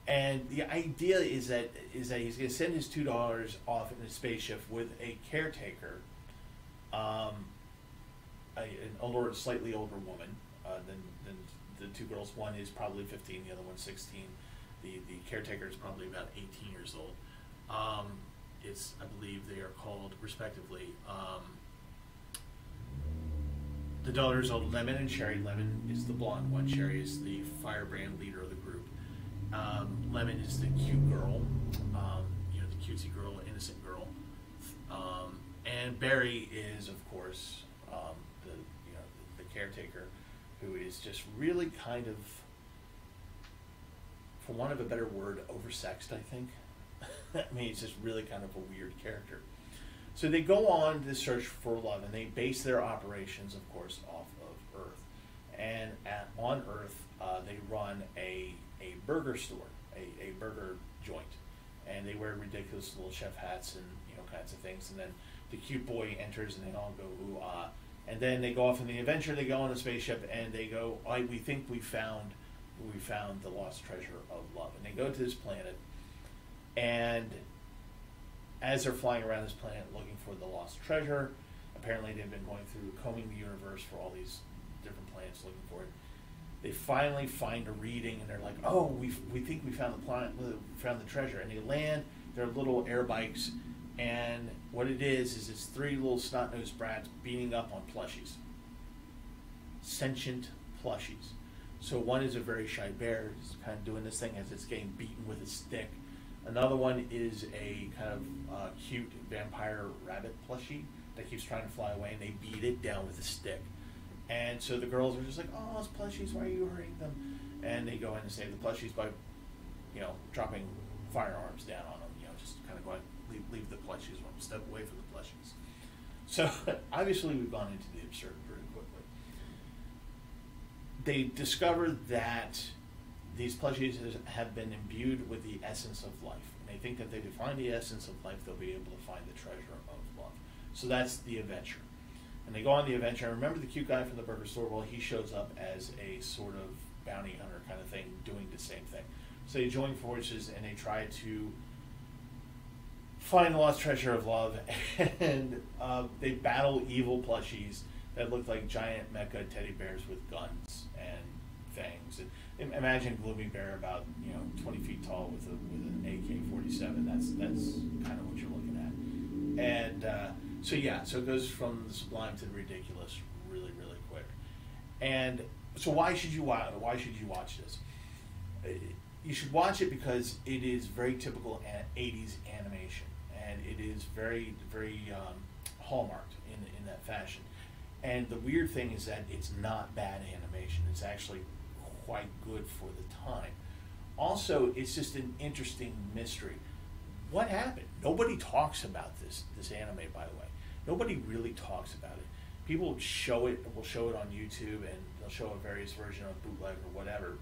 [SPEAKER 2] And the idea is that is that he's going to send his two daughters off in a spaceship with a caretaker, um, a, an older, slightly older woman uh, than than the two girls. One is probably fifteen, the other one's sixteen. The the caretaker is probably about eighteen years old. Um, it's I believe they are called respectively. Um, the daughters are Lemon and Cherry. Lemon is the blonde one. Cherry is the firebrand leader of the group. Um, Lemon is the cute girl, um, you know, the cutesy girl, innocent girl, um, and Barry is, of course, um, the you know the, the, caretaker, who is just really kind of, for want of a better word, oversexed. I think. I mean, he's just really kind of a weird character. So they go on this search for love, and they base their operations, of course, off of Earth. And at, on Earth, uh, they run a a burger store, a, a burger joint, and they wear ridiculous little chef hats and you know kinds of things. And then the cute boy enters, and they all go ooh ah. And then they go off on the adventure. They go on a spaceship, and they go. I, we think we found, we found the lost treasure of love. And they go to this planet, and as they're flying around this planet looking for the lost treasure, apparently they've been going through combing the universe for all these different planets looking for it They finally find a reading, and they're like, "Oh, we we think we found the planet, found the treasure." And they land their little air bikes, and what it is is it's three little snot nosed brats beating up on plushies, sentient plushies. So one is a very shy bear, it's kind of doing this thing as it's getting beaten with a stick. Another one is a kind of uh, cute vampire rabbit plushie that keeps trying to fly away, and they beat it down with a stick. And so the girls are just like, "Oh, it's plushies. Why are you hurting them?" And they go in and save the plushies by, you know, dropping firearms down on them. You know, just kind of going, leave, leave the plushies, step away from the plushies. So obviously, we've gone into the absurd. They discover that these plushies have been imbued with the essence of life. And they think that if they find the essence of life, they'll be able to find the treasure of love. So that's the adventure. And they go on the adventure. I remember the cute guy from the burger store. Well, he shows up as a sort of bounty hunter kind of thing, doing the same thing. So they join forces and they try to find the lost treasure of love, and uh, they battle evil plushies that looked like giant mecha teddy bears with guns and fangs. And imagine Gloomy Bear about you know 20 feet tall with a with an AK-47. That's that's kind of what you're looking at. And uh, so yeah, so it goes from the sublime to the ridiculous really really quick. And so why should you watch? Why should you watch this? Uh, you should watch it because it is very typical 80s animation and it is very, very um, hallmarked in, in that fashion. And the weird thing is that it's not bad animation. It's actually quite good for the time. Also, it's just an interesting mystery. What happened? Nobody talks about this this anime, by the way. Nobody really talks about it. People show it, will show it on YouTube, and they'll show a various version of bootleg or whatever,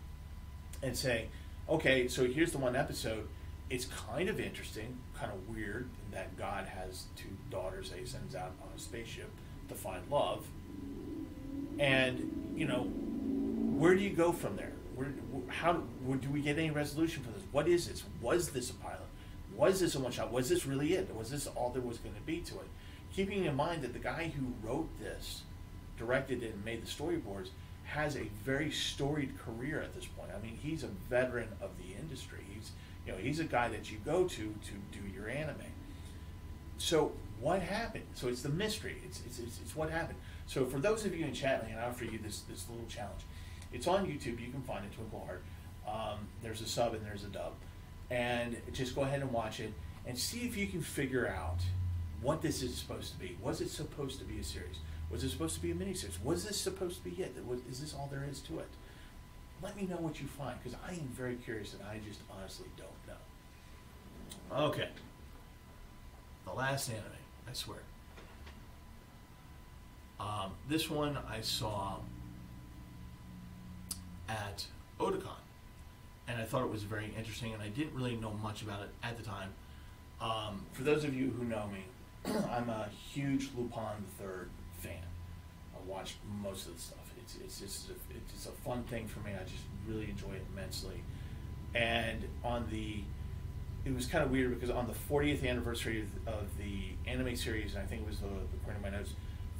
[SPEAKER 2] and say, "Okay, so here's the one episode it's kind of interesting, kind of weird that God has two daughters that he sends out on a spaceship to find love. And, you know, where do you go from there? Where, how do we get any resolution for this? What is this? Was this a pilot? Was this a one shot? Was this really it? Was this all there was going to be to it? Keeping in mind that the guy who wrote this, directed it, and made the storyboards has a very storied career at this point. I mean, he's a veteran of the industry. He's you know, he's a guy that you go to to do your anime. So what happened? So it's the mystery. It's it's, it's, it's what happened. So for those of you in chat land, I offer you this this little challenge. It's on YouTube. You can find it, Twinkle Heart. Um, there's a sub and there's a dub, and just go ahead and watch it and see if you can figure out what this is supposed to be. Was it supposed to be a series? Was it supposed to be a miniseries? Was this supposed to be it? Is this all there is to it? let me know what you find because I am very curious and I just honestly don't know. Okay. The last anime, I swear. Um, this one I saw at Otakon, and I thought it was very interesting, and I didn't really know much about it at the time. Um, for those of you who know me, I'm a huge Lupin the Third fan. I watch most of the stuff it's it's a, it's a fun thing for me. I just really enjoy it immensely. And on the it was kind of weird because on the 40th anniversary of, of the anime series, and I think it was the, according to my notes,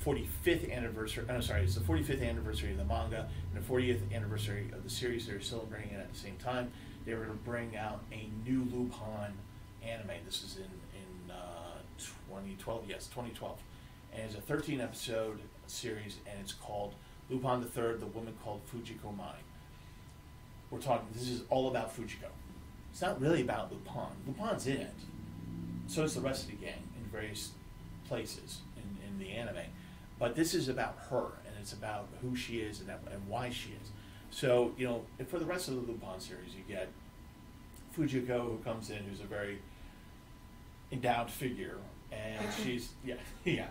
[SPEAKER 2] 45th anniversary. I'm oh, sorry, it's the 45th anniversary of the manga and the 40th anniversary of the series. They're celebrating it at the same time. They were going to bring out a new Lupin anime. This is in in uh, 2012. Yes, 2012, and it's a 13 episode series, and it's called Lupin the Third, The Woman Called Fujiko Mine. We're talking, this is all about Fujiko. It's not really about Lupin. Lupin's in it. So is the rest of the gang in various places in, in the anime. But this is about her, and it's about who she is and, and why she is. So, you know, for the rest of the Lupin series, you get Fujiko, who comes in, who's a very endowed figure, and she's, yeah, yeah,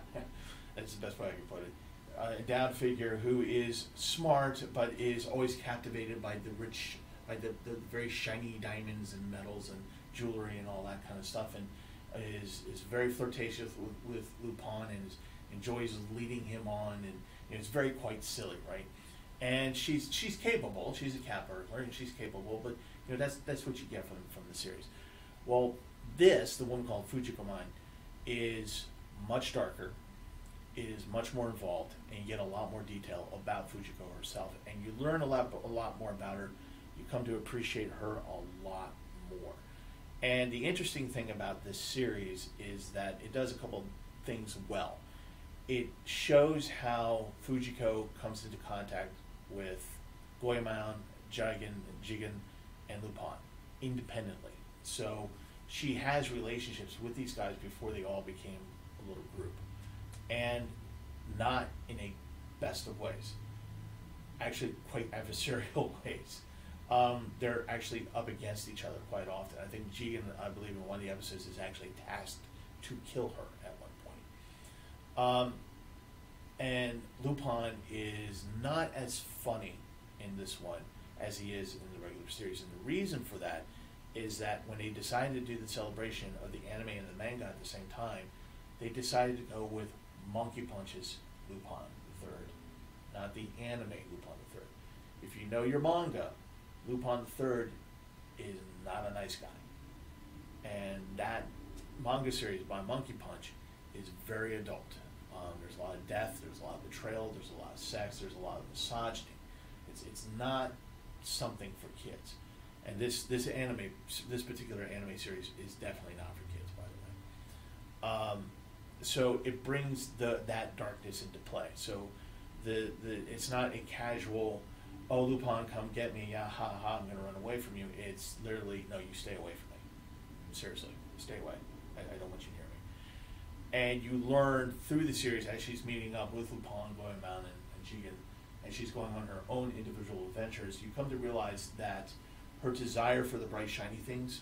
[SPEAKER 2] that's the best way I can put it uh, endowed figure who is smart but is always captivated by the rich, by the, the very shiny diamonds and metals and jewelry and all that kind of stuff, and is is very flirtatious with, with Lupin and is, enjoys leading him on, and you know, it's very quite silly, right? And she's she's capable. She's a cat burglar, and she's capable. But you know that's that's what you get from from the series. Well, this the one called Fujiko Mine is much darker it is much more involved, and you get a lot more detail about Fujiko herself, and you learn a lot, a lot more about her. Come to appreciate her a lot more. And the interesting thing about this series is that it does a couple things well. It shows how Fujiko comes into contact with Goemon, Jigen, Jigen, and Lupin independently. So she has relationships with these guys before they all became a little group. And not in a best of ways. Actually, quite adversarial ways. Um, they're actually up against each other quite often. I think Jigen, I believe, in one of the episodes, is actually tasked to kill her at one point. Um, and Lupin is not as funny in this one as he is in the regular series. And the reason for that is that when they decided to do the celebration of the anime and the manga at the same time, they decided to go with Monkey Punch's Lupin the Third, not the anime Lupin the Third. If you know your manga, Lupin III is not a nice guy, and that manga series by Monkey Punch is very adult. Um, there's a lot of death, there's a lot of betrayal, there's a lot of sex, there's a lot of misogyny. It's it's not something for kids, and this this anime this particular anime series is definitely not for kids, by the way. Um, so it brings the that darkness into play. So the the it's not a casual, oh Lupin, come get me, yeah, ha ha, I'm gonna run away from you. It's literally no, you stay away from me. Seriously, stay away. I, I don't want you near me. And you learn through the series as she's meeting up with Lupin, going around and, and Jigen, and she's going on her own individual adventures. You come to realize that her desire for the bright shiny things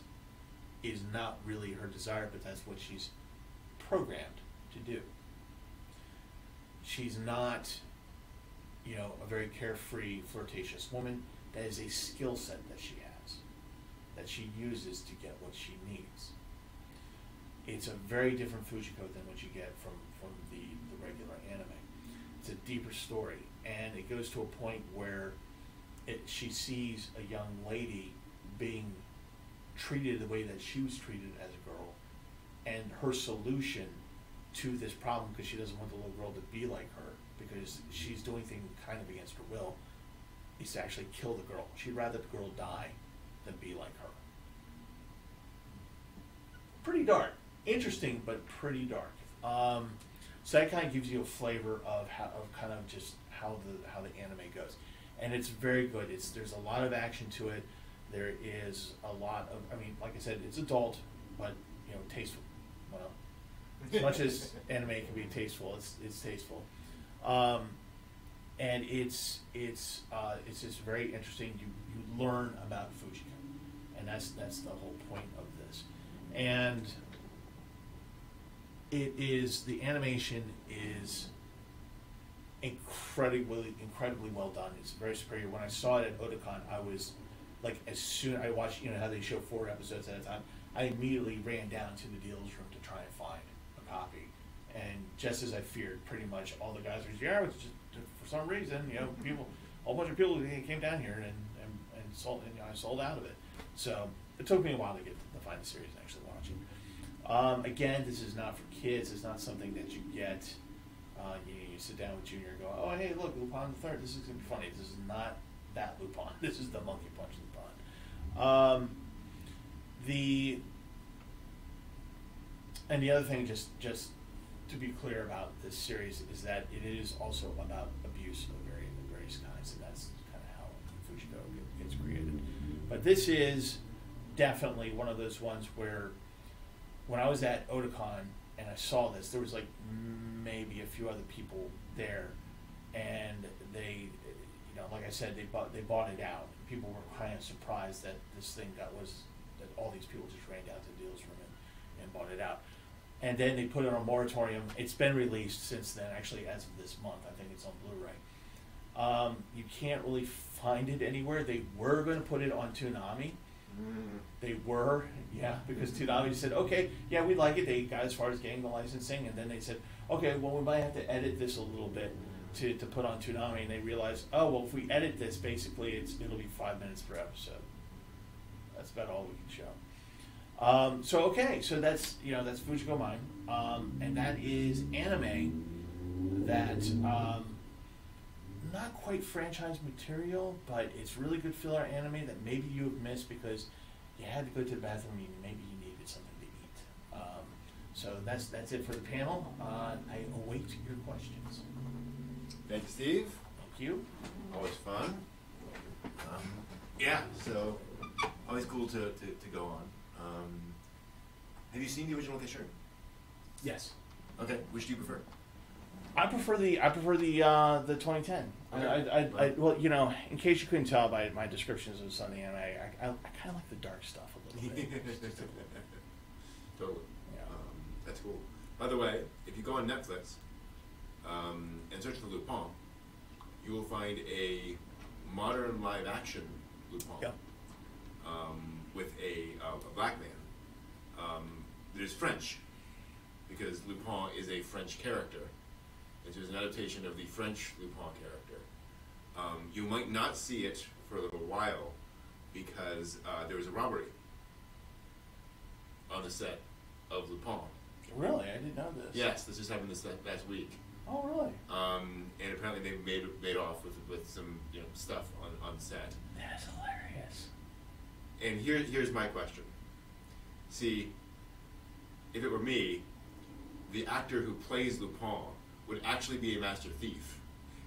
[SPEAKER 2] is not really her desire, but that's what she's programmed to do. She's not, you know, a very carefree, flirtatious woman. That is a skill set that she has, that she uses to get what she needs. It's a very different Fujiko than what you get from, from the, the regular anime. It's a deeper story, and it goes to a point where it, she sees a young lady being treated the way that she was treated as a girl, and her solution to this problem because she doesn't want the little girl to be like her because she's doing things kind of against her will is to actually kill the girl. She'd rather the girl die than be like her. Pretty dark, interesting, but pretty dark. Um, so that kind of gives you a flavor of how of kind of just how the how the anime goes, and it's very good. It's there's a lot of action to it. There is a lot of I mean, like I said, it's adult, but you know, tasteful. Well, as much as anime can be tasteful, it's it's tasteful, um, and it's it's uh, it's just very interesting. You you learn about Fujiko, and that's that's the whole point of this, and it is the animation is incredibly incredibly well done. It's very superior. When I saw it at Otakon, I was like as soon I watched you know how they show four episodes at a time. I immediately ran down to the dealer's room to try and find a copy. And just as I feared, pretty much all the guys were, yeah, it's just for some reason, you know, people, a whole bunch of people came down here and, and, and sold, and I sold out of it. So it took me a while to get to find the series and actually watch it. Um, again, this is not for kids. It's not something that you get. Uh, you, you sit down with Junior and go, oh, hey, look, Lupin the Third. This is gonna be funny. This is not that Lupin. This is the Monkey Punch Lupin. Um, the and the other thing, just just to be clear about this series, is that it is also about abuse of very various kinds, and that's kind of how Fujiko gets created. But this is definitely one of those ones where, when I was at Otakon and I saw this, there was like maybe a few other people there, and they, you know, like I said, they bought they bought it out. People were kind of surprised that this thing that was that all these people just ran down to the deals room and, and bought it out and then they put it on a moratorium. It's been released since then, actually, as of this month. I think it's on Blu-ray. Um, you can't really find it anywhere. They were going to put it on Toonami. Mm. They were, yeah, because Toonami said, okay, yeah, we like it. They got as far as getting the licensing, and then they said, okay, well, we might have to edit this a little bit to, to put on Toonami, and they realized, oh, well, if we edit this, basically, it's it'll be five minutes per episode. That's about all we can show. Um, so okay, so that's you know that's Fujiko Mine, um, and that is anime that um, not quite franchise material, but it's really good filler anime that maybe you have missed because you had to go to the bathroom and maybe you needed something to eat. Um, so that's that's it for the panel. Uh, I await your questions.
[SPEAKER 1] Thank you, Steve.
[SPEAKER 2] Thank you.
[SPEAKER 1] Always fun. Um, yeah, so always cool to, to, to go on. Um, have you seen the original Fisher?
[SPEAKER 2] Yes.
[SPEAKER 1] Okay, which do you prefer?
[SPEAKER 2] I prefer the I prefer the uh, the 2010. I, I, I, I well you know in case you couldn't tell by my descriptions of Sunday anime, I, I, I kind of like the dark stuff a little bit.
[SPEAKER 1] totally.
[SPEAKER 2] Yeah.
[SPEAKER 1] Um, that's cool. By the way, if you go on Netflix um, and search for Lupin, you will find a modern live action Lupin um, with a, uh, a black man. Um, there's French because Lupin is a French character. It is an adaptation of the French Lupin character. Um, you might not see it for a little while because uh, there was a robbery on the set of Lupin.
[SPEAKER 2] Really, I didn't know this.
[SPEAKER 1] Yes, this just happened this last week.
[SPEAKER 2] Oh really?
[SPEAKER 1] Um, and apparently they made made off with with some you know stuff on, on set.
[SPEAKER 2] That's hilarious.
[SPEAKER 1] And here here's my question. See, if it were me, the actor who plays Lupin would actually be a master thief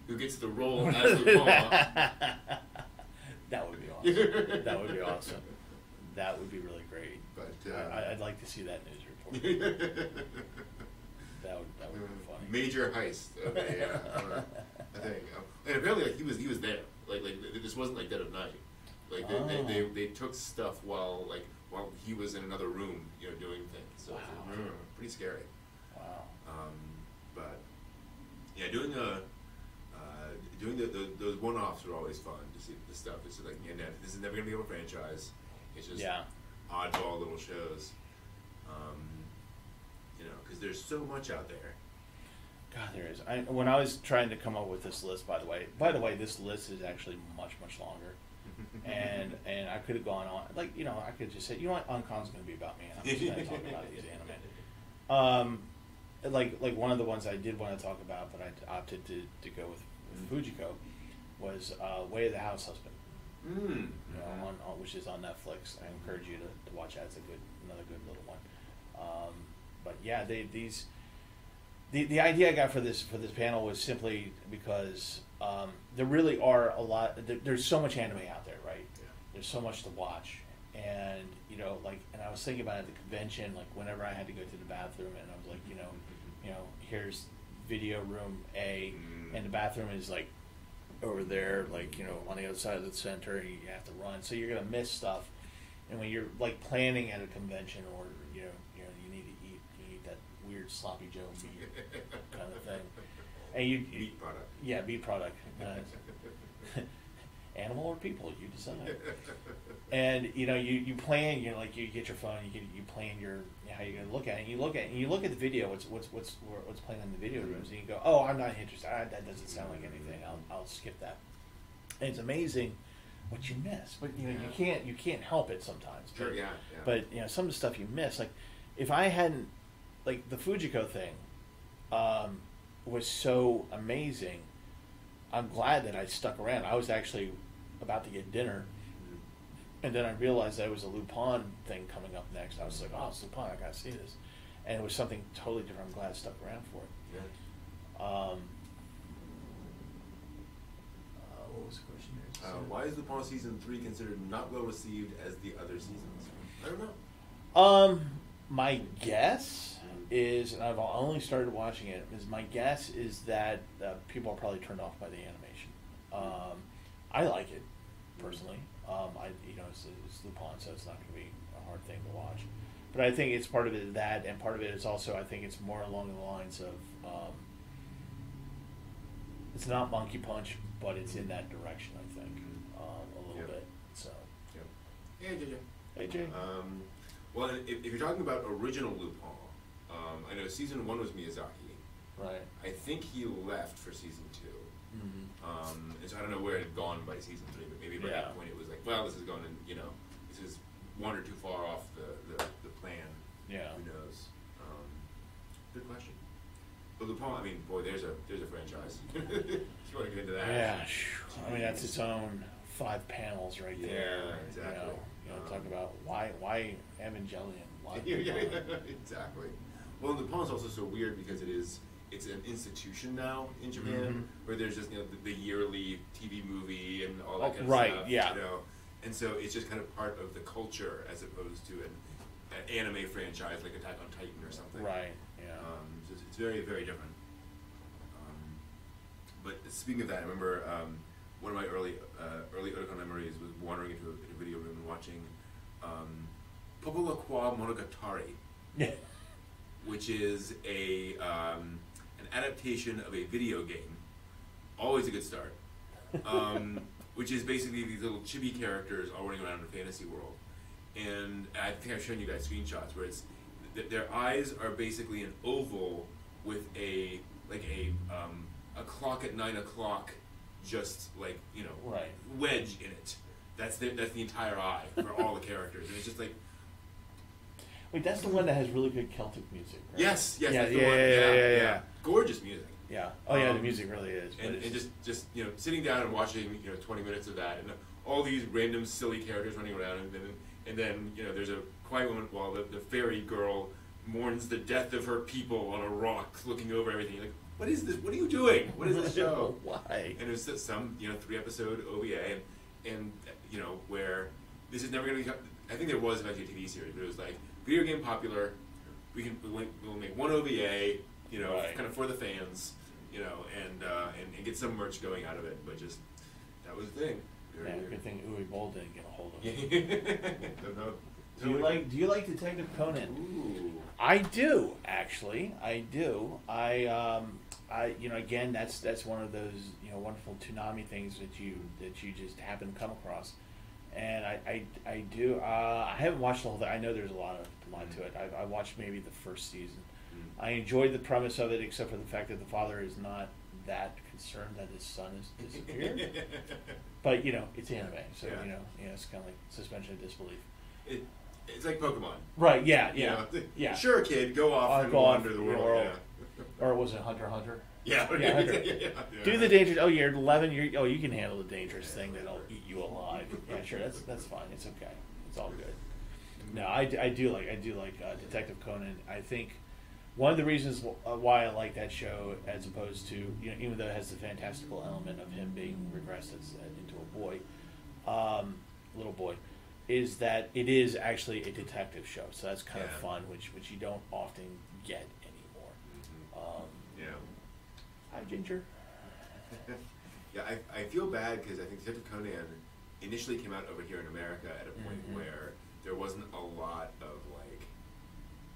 [SPEAKER 1] who gets the role as Lupin.
[SPEAKER 2] that would be awesome. that would be awesome. That would be really great.
[SPEAKER 1] But
[SPEAKER 2] I,
[SPEAKER 1] uh,
[SPEAKER 2] I'd like to see that news report. That would that would be funny.
[SPEAKER 1] major heist of a, uh, a thing. And apparently, like he was he was there. Like like this wasn't like dead of night. Like they, they, they,
[SPEAKER 2] Oh.
[SPEAKER 1] they took stuff while like while he was in another room, you know, doing things. So it's,
[SPEAKER 2] Wow.
[SPEAKER 1] like, mm, pretty scary.
[SPEAKER 2] Wow.
[SPEAKER 1] Um, but yeah, doing a uh, doing the, the those one offs are always fun to see the stuff. It's like yeah, this is never gonna be a franchise. It's just
[SPEAKER 2] Yeah.
[SPEAKER 1] oddball little shows. Um, you know, because there's so much out there.
[SPEAKER 2] God, there is. I, when I was trying to come up with this list, by the way, by the way, this list is actually much much longer, and and I could have gone on like you know I could just say you know what Uncon's going to be about me. and I'm just going to talk about these anime. Um, like like one of the ones I did want to talk about, but I opted to, to go with, with Fujiko, was uh, Way of the House Husband.
[SPEAKER 1] Mm.
[SPEAKER 2] you know, on, on which is on Netflix. I encourage you to, to watch that. It's a good, another good little one. Um, but yeah, they these the the idea I got for this for this panel was simply because um, there really are a lot. There, there's so much anime out there, right?
[SPEAKER 1] Yeah.
[SPEAKER 2] There's so much to watch, and you know, like, and I was thinking about it at the convention, like whenever I had to go to the bathroom, and I was like, you know, you know, here's video room A,
[SPEAKER 1] Mm.
[SPEAKER 2] and the bathroom is like over there, like you know, on the other side of the center, and you have to run, so you're gonna miss stuff. And when you're like planning at a convention, or you know, you know, you need to eat, you eat that weird sloppy Joe meat kind of thing, and you, you
[SPEAKER 1] Meat product.
[SPEAKER 2] Yeah, meat product, uh, animal or people, you decide. And you know, you, you plan, you know, like you get your phone, you get you plan your how you're gonna look at it. And you look at it, and you look at the video. What's what's what's what's playing on the video rooms, and you go, oh, I'm not interested. I, that doesn't sound like anything. I'll I'll skip that. And it's amazing what you miss, but you know you can't you can't help it sometimes.
[SPEAKER 1] Sure,
[SPEAKER 2] But-
[SPEAKER 1] yeah, yeah.
[SPEAKER 2] But you know some of the stuff you miss, like if I hadn't like the Fujiko thing, um, was so amazing. I'm glad that I stuck around. I was actually about to get dinner, and then I realized there was a Lupin thing coming up next. I was like, oh, it's Lupin. I gotta see this, and it was something totally different. I'm glad I stuck around for it.
[SPEAKER 1] Yeah.
[SPEAKER 2] Um,
[SPEAKER 3] Uh, what was the question here?
[SPEAKER 1] Uh, why is Lupin season three considered not well received as the other seasons? I don't know.
[SPEAKER 2] Um, my guess is, and I've only started watching it. Is my guess is that uh, people are probably turned off by the animation. Um, I like it personally. Um, I you know it's, it's Lupin, so it's not going to be a hard thing to watch. But I think it's part of it that, and part of it is also I think it's more along the lines of um, it's not Monkey Punch, but it's in that direction. I think um, a little
[SPEAKER 1] Yeah.
[SPEAKER 2] bit. So
[SPEAKER 1] Yeah, yeah, yeah.
[SPEAKER 2] hey Jay.
[SPEAKER 1] Um, well, if, if you're talking about original Lupin, um, I know season one was Miyazaki.
[SPEAKER 2] right.
[SPEAKER 1] I think he left for season two.
[SPEAKER 2] Mm-hmm.
[SPEAKER 1] Um, and so I don't know where it had gone by season three, but maybe by
[SPEAKER 2] Yeah.
[SPEAKER 1] that point it was like, well, this is going, in, you know, this is one or too far off the, the, the plan.
[SPEAKER 2] Yeah.
[SPEAKER 1] Who knows? Um, good question. But Lupin, I mean, boy, there's a there's a franchise. you want to get into that.
[SPEAKER 2] Yeah, I mean that's its own five panels right
[SPEAKER 1] Yeah,
[SPEAKER 2] there.
[SPEAKER 1] exactly.
[SPEAKER 2] You know, you know
[SPEAKER 1] Um,
[SPEAKER 2] talk about why why Evangelion? Why?
[SPEAKER 1] yeah, yeah, yeah, exactly. Well, and Lupin is also so weird because it is it's an institution now in Japan
[SPEAKER 2] Mhm.
[SPEAKER 1] where there's just you know the, the yearly TV movie and all that
[SPEAKER 2] Oh,
[SPEAKER 1] kind of
[SPEAKER 2] right,
[SPEAKER 1] stuff.
[SPEAKER 2] yeah.
[SPEAKER 1] You know, and so it's just kind of part of the culture as opposed to an, an anime franchise like Attack on Titan or something.
[SPEAKER 2] Right. Yeah.
[SPEAKER 1] Um, so it's, it's very, very different. Um, but speaking of that, I remember um, one of my early, uh, early Otakon memories was wandering into a, in a video room and watching um, Qua Monogatari,
[SPEAKER 2] yeah.
[SPEAKER 1] which is a um, an adaptation of a video game. Always a good start. Um, which is basically these little chibi characters all running around in a fantasy world. And I think I've shown you guys screenshots where it's th- their eyes are basically an oval with a like a um, a clock at nine o'clock, just like you know
[SPEAKER 2] Right.
[SPEAKER 1] wedge in it. That's the that's the entire eye for all the characters, and it's just like
[SPEAKER 2] Wait, that's the one that has really good Celtic music. Right?
[SPEAKER 1] yes, yes,
[SPEAKER 2] Yeah,
[SPEAKER 1] that's the
[SPEAKER 2] yeah,
[SPEAKER 1] one.
[SPEAKER 2] yeah,
[SPEAKER 1] yeah,
[SPEAKER 2] yeah, yeah.
[SPEAKER 1] gorgeous music.
[SPEAKER 2] Yeah. Oh yeah, the
[SPEAKER 1] Um,
[SPEAKER 2] music really is.
[SPEAKER 1] and, and just just you know sitting down and watching you know 20 minutes of that and all these random silly characters running around and then and then you know there's a quiet moment while the, the fairy girl mourns the death of her people on a rock looking over everything You're like what is this what are you doing what is this show
[SPEAKER 2] Why?
[SPEAKER 1] and it was some you know three episode OVA and, and you know where this is never going to become I think there was eventually a TV series but it was like video game popular we can we'll make, one OVA you know
[SPEAKER 2] Right.
[SPEAKER 1] kind of for the fans you know and, uh, and and get some merch going out of it but just that was the thing Very
[SPEAKER 2] Yeah,
[SPEAKER 1] weird.
[SPEAKER 2] good thing Uwe Boll didn't get a hold of it.
[SPEAKER 1] Don't know.
[SPEAKER 2] Do you like Do you like Detective Conan?
[SPEAKER 1] Ooh.
[SPEAKER 2] I do actually. I do. I um I you know again that's that's one of those you know wonderful Toonami things that you that you just happen to come across, and I I, I do. Uh, I haven't watched the whole thing. I know there's a lot of a lot to it. I, I watched maybe the first season.
[SPEAKER 1] Mm.
[SPEAKER 2] I enjoyed the premise of it, except for the fact that the father is not that concerned that his son has disappeared. but you know, it's anime, so
[SPEAKER 1] Yeah.
[SPEAKER 2] you know, yeah, it's kind of like suspension of disbelief.
[SPEAKER 1] it, it's like Pokemon.
[SPEAKER 2] Right? Yeah.
[SPEAKER 1] You
[SPEAKER 2] Yeah.
[SPEAKER 1] know, th-
[SPEAKER 2] yeah.
[SPEAKER 1] Sure, kid, go off
[SPEAKER 2] I'll
[SPEAKER 1] and
[SPEAKER 2] go
[SPEAKER 1] wander the
[SPEAKER 2] the
[SPEAKER 1] world.
[SPEAKER 2] world.
[SPEAKER 1] Yeah.
[SPEAKER 2] Or was it Hunter Hunter?
[SPEAKER 1] Yeah.
[SPEAKER 2] Yeah,
[SPEAKER 1] yeah, yeah, yeah.
[SPEAKER 2] Do the dangerous. Oh, you're 11. You're, oh, you can handle the dangerous thing that'll eat you alive. Yeah, sure. That's that's fine. It's okay. It's all good. No, I, d- I do like I do like uh, Detective Conan. I think one of the reasons uh, why I like that show, as opposed to you know, even though it has the fantastical element of him being regressed as, uh, into a boy, um, little boy, is that it is actually a detective show. So that's kind of fun, which which you don't often get anymore.
[SPEAKER 1] Mhm.
[SPEAKER 2] Um,
[SPEAKER 1] Yeah.
[SPEAKER 2] Hi, Ginger.
[SPEAKER 1] yeah, I, I feel bad because I think Detective Conan initially came out over here in America at a point
[SPEAKER 2] Mhm.
[SPEAKER 1] where there wasn't a lot of like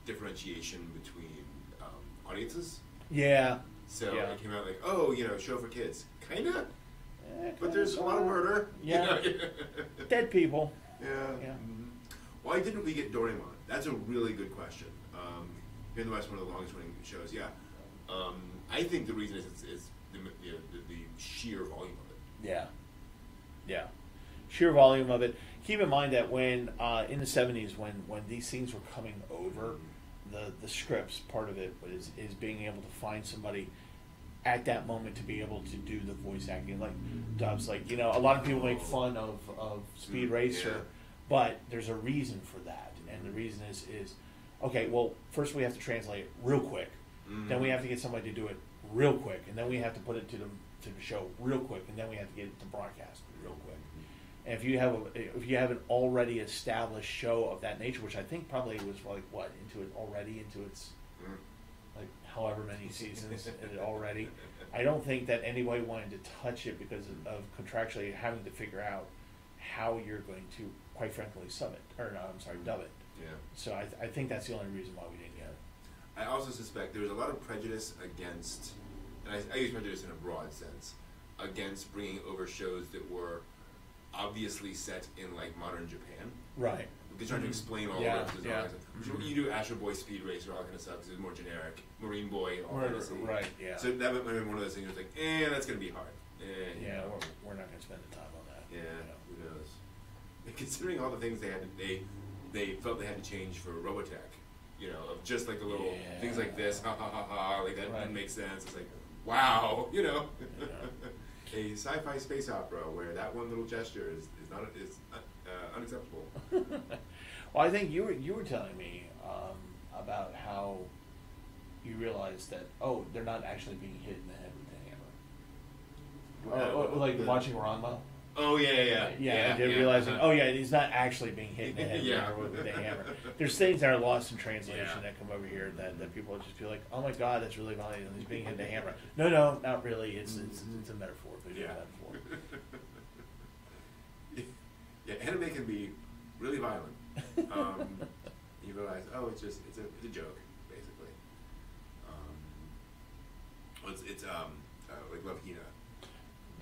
[SPEAKER 1] differentiation between um, audiences.
[SPEAKER 2] Yeah.
[SPEAKER 1] So
[SPEAKER 2] Yeah.
[SPEAKER 1] it came out like, oh, you know, show for kids, kinda,
[SPEAKER 2] Eh,
[SPEAKER 1] but there's a lot of murder. you
[SPEAKER 2] Yeah.
[SPEAKER 1] know?
[SPEAKER 2] Dead people.
[SPEAKER 1] Yeah.
[SPEAKER 2] Yeah.
[SPEAKER 1] Mhm. Why didn't we get Doraemon? That's a really good question. Um, here in the West, one of the longest running shows. Yeah. Um, I think the reason is, is, is the, you know, the, the sheer volume of it.
[SPEAKER 2] Yeah. Yeah. Sheer volume of it. Keep in mind that when uh, in the seventies, when when these things were coming over, the the scripts part of it was is being able to find somebody at that moment to be able to do the voice acting like Dubs. Like you know, a lot of people make fun of of Speed
[SPEAKER 1] Mm,
[SPEAKER 2] Racer,
[SPEAKER 1] yeah.
[SPEAKER 2] but there's a reason for that, and the reason is is okay. Well, first we have to translate it real quick. Then we
[SPEAKER 1] Mhm.
[SPEAKER 2] have to get somebody to do it real quick, and then we have to put it to the to the show real quick, and then we have to get it to broadcast real quick. And if you have a, if you have an already established show of that nature, which I think probably was like what into it already into its
[SPEAKER 1] Mm.
[SPEAKER 2] like however many seasons in it already, I don't think that anybody wanted to touch it because of, of contractually having to figure out how you're going to, quite frankly, sub it or no, I'm sorry, dub it.
[SPEAKER 1] Yeah.
[SPEAKER 2] So I, I think that's the only reason why we didn't.
[SPEAKER 1] I also suspect there was a lot of prejudice against, and I, I use prejudice in a broad sense, against bringing over shows that were obviously set in like modern Japan.
[SPEAKER 2] Right.
[SPEAKER 1] They're trying to
[SPEAKER 2] Mhm.
[SPEAKER 1] explain all
[SPEAKER 2] Yeah,
[SPEAKER 1] the references. all
[SPEAKER 2] Yeah. Mm-hmm.
[SPEAKER 1] You do Astro Boy Speed Racer, all that kind of stuff, because it's more generic. Marine Boy, all
[SPEAKER 2] Right, yeah.
[SPEAKER 1] So that might have been one of those things where it's like, eh, that's going to be hard. Eh, you
[SPEAKER 2] Yeah,
[SPEAKER 1] know.
[SPEAKER 2] we're, we're not going to spend the time on that.
[SPEAKER 1] Yeah,
[SPEAKER 2] you know.
[SPEAKER 1] who knows? Considering all the things they had, to, they they felt they had to change for Robotech, you know, of just like the little
[SPEAKER 2] Yeah.
[SPEAKER 1] things like this, ha ha ha ha, like that
[SPEAKER 2] Right.
[SPEAKER 1] doesn't make sense. It's like, wow, you know, a sci-fi space opera where that one little gesture is, is not is uh, unacceptable.
[SPEAKER 2] Well, I think you were you were telling me um, about how you realized that oh, they're not actually being hit in the head with a hammer. Oh, like
[SPEAKER 1] The-
[SPEAKER 2] watching Ranma.
[SPEAKER 1] Oh yeah, yeah,
[SPEAKER 2] yeah,
[SPEAKER 1] yeah.
[SPEAKER 2] and they're realizing,
[SPEAKER 1] uh-huh.
[SPEAKER 2] oh yeah, he's not actually being hit in the head
[SPEAKER 1] Yeah.
[SPEAKER 2] with a hammer. There's things that are lost in translation
[SPEAKER 1] Yeah.
[SPEAKER 2] that come over here that, that people just feel like, oh my god, that's really violent. He's being hit with a hammer. No, no, not really. It's it's, it's a metaphor, visual
[SPEAKER 1] Yeah.
[SPEAKER 2] metaphor.
[SPEAKER 1] yeah, anime can be really violent. Um, you realize, oh, it's just it's a it's a joke, basically. Um, well, it's it's um uh, like Love Hina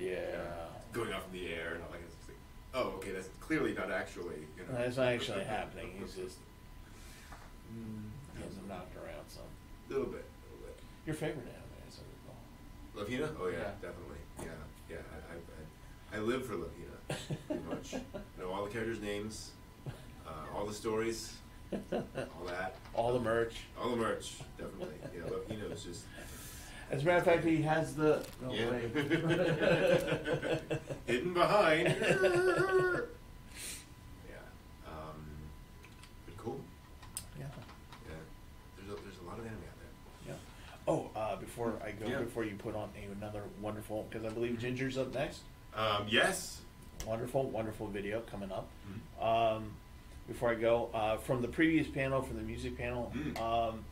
[SPEAKER 2] Yeah.
[SPEAKER 1] Going off in the air and all that. It's like, oh, okay, that's clearly not actually. You know,
[SPEAKER 2] That's not actually happening. He's just mm, getting them knocked around some.
[SPEAKER 1] a little bit, a little bit.
[SPEAKER 2] Your favorite anime, as I recall.
[SPEAKER 1] Love Hina? Oh yeah,
[SPEAKER 2] Yeah.
[SPEAKER 1] definitely. Yeah, yeah. I, I, I, I live for Love Hina, pretty much. know all the characters' names, uh, all the stories, all that.
[SPEAKER 2] All the merch.
[SPEAKER 1] All the merch, definitely. Yeah, is just.
[SPEAKER 2] As a matter of fact, he has the. No,
[SPEAKER 1] Yeah. Hidden behind. yeah. Um, but cool.
[SPEAKER 2] Yeah.
[SPEAKER 1] Yeah. There's a, there's a lot of anime out there.
[SPEAKER 2] Yeah. Oh, uh, before I go,
[SPEAKER 1] Yeah.
[SPEAKER 2] before you put on a, another wonderful, because I believe Ginger's up next.
[SPEAKER 1] Um, yes.
[SPEAKER 2] Wonderful, wonderful video coming up.
[SPEAKER 1] Mhm.
[SPEAKER 2] Um, before I go, uh, from the previous panel, from the music panel,
[SPEAKER 1] Mm.
[SPEAKER 2] um,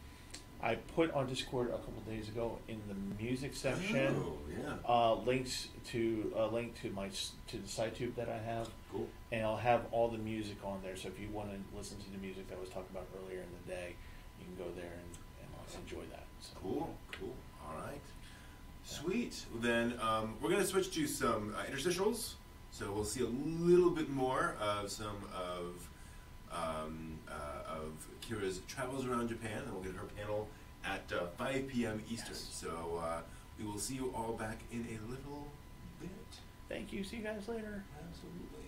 [SPEAKER 2] I put on Discord a couple days ago in the music section
[SPEAKER 1] Oh, yeah.
[SPEAKER 2] uh, links to a link to my s- to the side tube that I have,
[SPEAKER 1] Cool.
[SPEAKER 2] and I'll have all the music on there. So if you want to listen to the music that I was talked about earlier in the day, you can go there and, and uh, enjoy that. So.
[SPEAKER 1] Cool, cool. All right. Sweet. Well, then um, we're going to switch to some uh, interstitials. So we'll see a little bit more of some of um, uh, of Kira's travels around Japan, and we'll get her panel at uh, 5 p.m. Eastern.
[SPEAKER 2] Yes.
[SPEAKER 1] So uh, we will see you all back in a little bit.
[SPEAKER 2] Thank you. See you guys later.
[SPEAKER 1] Absolutely.